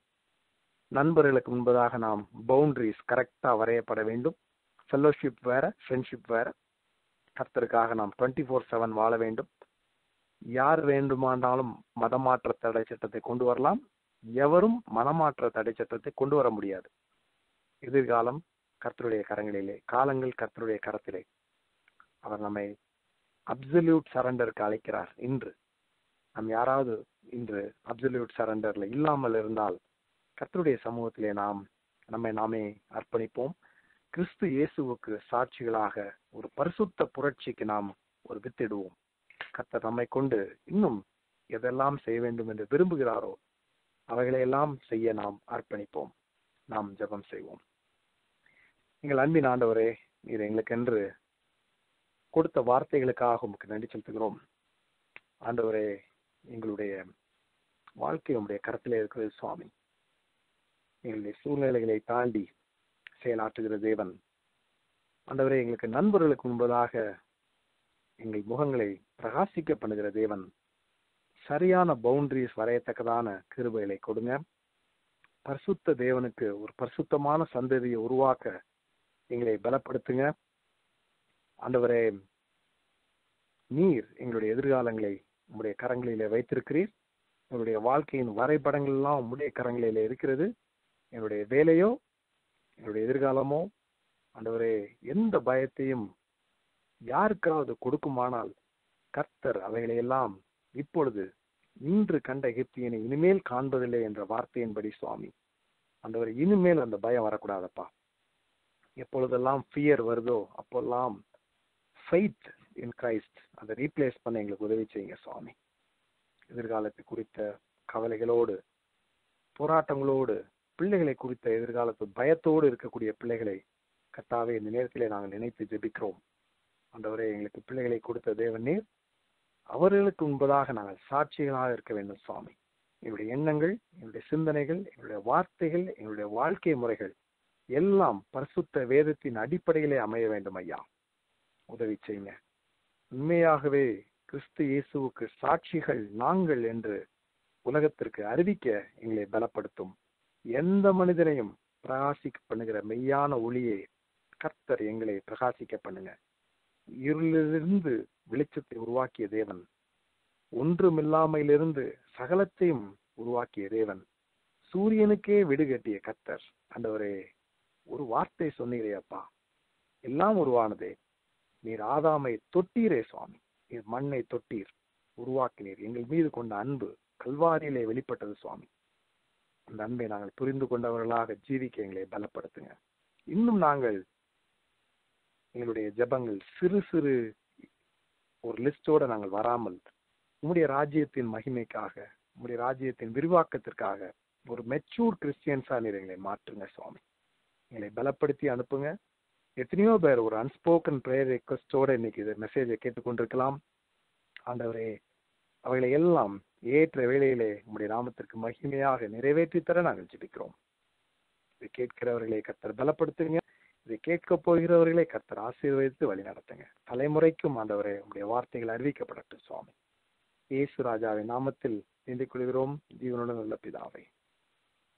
நண்பர்களுக்கு முன்பதாக நாம் பவுண்டரிஸ் கரெக்டாக வரையப்பட வேண்டும். ஃபெல்லோஷிப் வேற ஃப்ரெண்ட்ஷிப் வேற. கர்த்தருக்காக நாம் டுவெண்ட்டி ஃபோர் செவன் வாழ வேண்டும். யார் வேண்டுமானாலும் மதமாற்ற தடை சட்டத்தை கொண்டு வரலாம். எவரும் மனமாற்ற தடை சட்டத்தை கொண்டு வர முடியாது. எதிர்காலம் கர்த்தருடைய கரங்களிலே காலங்கள் கர்த்தருடைய கரத்திலே. அவர் நம்மை அப்சல்யூட் சரண்டருக்கு அழைக்கிறார் இன்று. நம் யாராவது இன்று அப்சல்யூட் சரண்டர்ல இல்லாமல் இருந்தால் கர்த்தருடைய சமூகத்திலே நாம் நம்மை நாமே அர்ப்பணிப்போம். கிறிஸ்து இயேசுவுக்கு சாட்சிகளாக ஒரு பரிசுத்த புரட்சிக்கு நாம் ஒரு வித்திடுவோம். கர்த்தர் நம்மை கொண்டு இன்னும் எதெல்லாம் செய்ய வேண்டும் என்று விரும்புகிறாரோ அவைகளையெல்லாம் செய்ய நாம் அர்ப்பணிப்போம். நாம் ஜெபம் செய்வோம். எங்கள் அன்பின் ஆண்டவரே நீர் எங்களுக்கென்று கொடுத்த வார்த்தைகளுக்காக உமக்கு நன்றி செலுத்துகிறோம். ஆண்டவரே எங்களுடைய வாழ்க்கை உடைய கரத்திலே இருக்கிறது சுவாமி. எங்களுடைய சூழ்நிலைகளை தாண்டி செயலாற்றுகிற தேவன். ஆண்டவரே எங்களுக்கு நண்பர்களுக்கு முன்பதாக எங்கள் முகங்களை பிரகாசிக்க பண்ணுகிற தேவன். சரியான பவுண்டரிஸ் வரையத்தக்கதான கிருபைகளை கொடுங்க. பரிசுத்த தேவனுக்கு ஒரு பரிசுத்தமான சந்ததியை உருவாக்க எங்களை பலப்படுத்துங்க. ஆண்டவரே நீர் எங்களுடைய எதிர்காலங்களை உங்களுடைய கரங்களிலே வைத்திருக்கிறீர். எங்களுடைய வாழ்க்கையின் வரைபடங்கள் எல்லாம் உங்களுடைய கரங்களிலே இருக்கிறது. என்னுடைய வேலையோ என்னுடைய எதிர்காலமோ ஆண்டவரே எந்த பயத்தையும் யாருக்காவது கொடுக்குமானால் கர்த்தர் அவைகளையெல்லாம் இப்பொழுது இன்று கண்ட எகிப்தியனை இனிமேல் காண்பதில்லை என்ற வார்த்தையின்படி சுவாமி. ஆண்டவர் இனிமேல் அந்த பயம் வரக்கூடாதப்பா. எப்பொழுதெல்லாம் ஃபியர் வருதோ அப்போல்லாம் ஃபைட் இன் கிரைஸ்ட் அதை ரீப்ளேஸ் பண்ண எங்களுக்கு உதவி செய்யுங்க சுவாமி. எதிர்காலத்தை குறித்த கவலைகளோடு போராட்டங்களோடு பிள்ளைகளை குறித்த எதிர்காலத்து பயத்தோடு இருக்கக்கூடிய பிள்ளைகளை கத்தாவே இந்த நேரத்திலே நாங்கள் நினைத்து ஜெபிக்கிறோம். அந்தவரை எங்களுக்கு பிள்ளைகளை கொடுத்த தேவன் நீர். அவர்களுக்கு முன்பதாக நாங்கள் சாட்சிகளாக இருக்க வேண்டும் சுவாமி. எங்களுடைய எண்ணங்கள் எங்களுடைய சிந்தனைகள் எங்களுடைய வார்த்தைகள் எங்களுடைய வாழ்க்கை முறைகள் எல்லாம் பரிசுத்த வேதத்தின் அடிப்படையிலே அமைய வேண்டும் ஐயா. உதவி செய்யுங்க. உண்மையாகவே கிறிஸ்து இயேசுவுக்கு சாட்சிகள் நாங்கள் என்று உலகத்திற்கு அறிவிக்க எங்களை பலப்படுத்தும். எந்த மனிதனையும் பிரகாசிக்க பண்ணுகிற மெய்யான ஒளியை கர்த்தர் எங்களை பிரகாசிக்க பண்ணுங்க. இருளிலிருந்து வெளிச்சத்தை உருவாக்கிய தேவன் ஒன்றுமில்லாமையிலிருந்து சகலத்தையும் உருவாக்கிய தேவன் சூரியனுக்கே விடுகட்டிய கர்த்தர் அந்தவரே ஒரு வார்த்தை சொன்னீரேப்பா எல்லாம் உருவானதே. நீர் ஆதாமை தொட்டீரே சுவாமி. நீர் மண்ணை தொட்டீர். உருவாக்கினீர். எங்கள் மீது கொண்ட அன்பு கல்வாரியிலே வெளிப்பட்டது சுவாமி. அந்த அன்பை நாங்கள் புரிந்து கொண்டவர்களாக ஜீவிக்க எங்களை பலப்படுத்துங்க. இன்னும் நாங்கள் எங்களுடைய ஜெபங்கள் சிறு சிறு ஒரு லிஸ்டோட நாங்கள் வராமல் உம்முடைய ராஜ்யத்தின் மகிமைக்காக உம்முடைய ராஜ்யத்தின் விரிவாக்கத்திற்காக ஒரு மெச்சூர் கிறிஸ்டியன்ஸா நீர் எங்களை மாற்றுங்க சுவாமி. எங்களை பலப்படுத்தி அனுப்புங்க. எத்தனையோ பேர் ஒரு அன்ஸ்போக்கன் ப்ரேயர் ரெக்வஸ்டோட இன்னைக்கு இது மெசேஜை கேட்டுக்கொண்டிருக்கலாம். ஆண்டவரே அவைகளை எல்லாம் ஏற்ற வேளையிலே உம்முடைய நாமத்திற்கு மகிமையாக நிறைவேற்றி தர நாங்கள் ஜெபிக்கிறோம். இதை கேட்கிறவர்களை கத்தர் பலப்படுத்துங்க. இதை கேட்க போகிறவர்களை கத்தர் ஆசீர்வதித்து வழி நடத்துங்க. தலைமுறைக்கும் ஆண்டவரே உங்களுடைய வார்த்தைகள் அறிவிக்கப்படட்டும் சுவாமி. இயேசு ராஜாவின் நாமத்தில் நின்று கொள்கிறோம் ஜீவனுடன் உள்ள பிதாவை.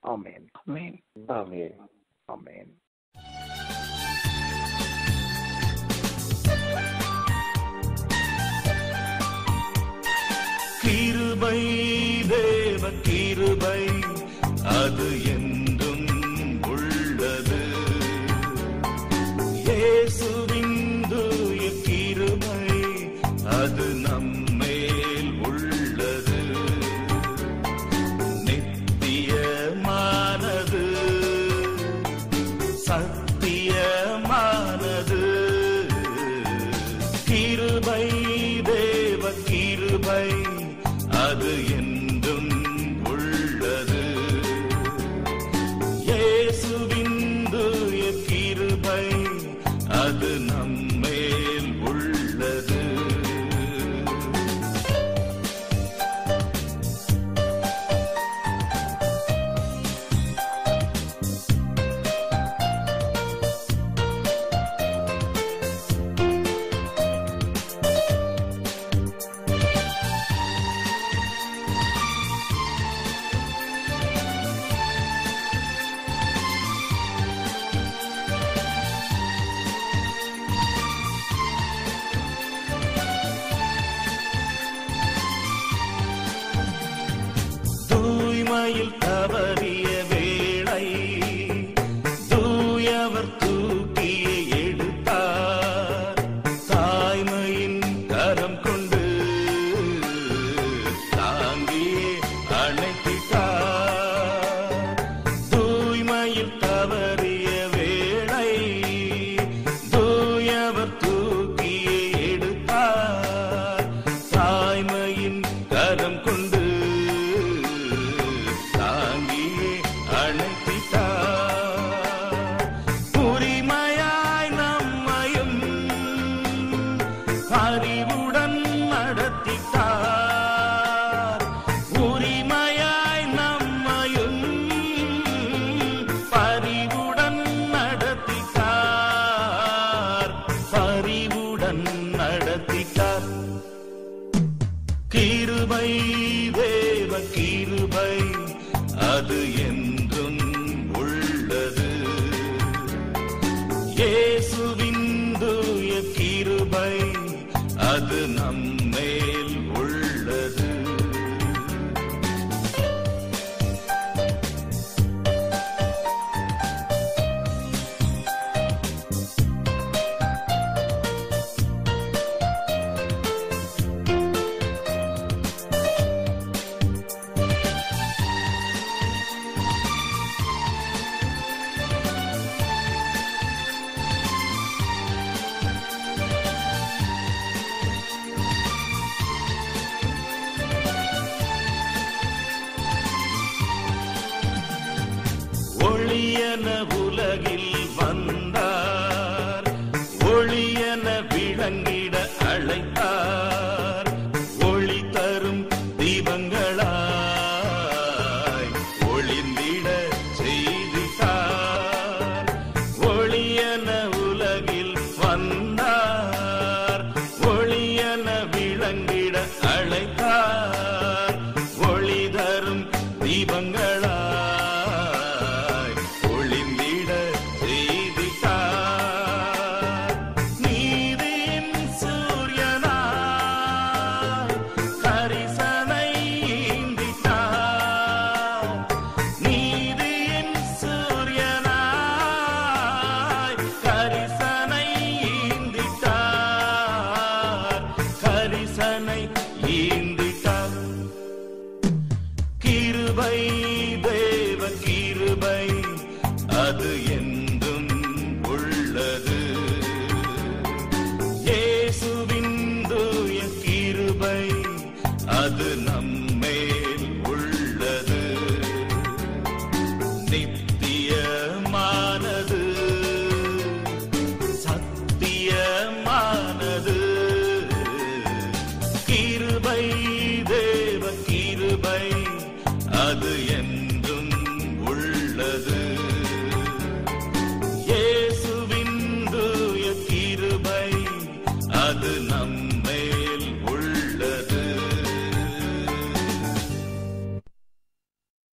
ஆமேன். ஆமென். ஆமென். ஆமேன்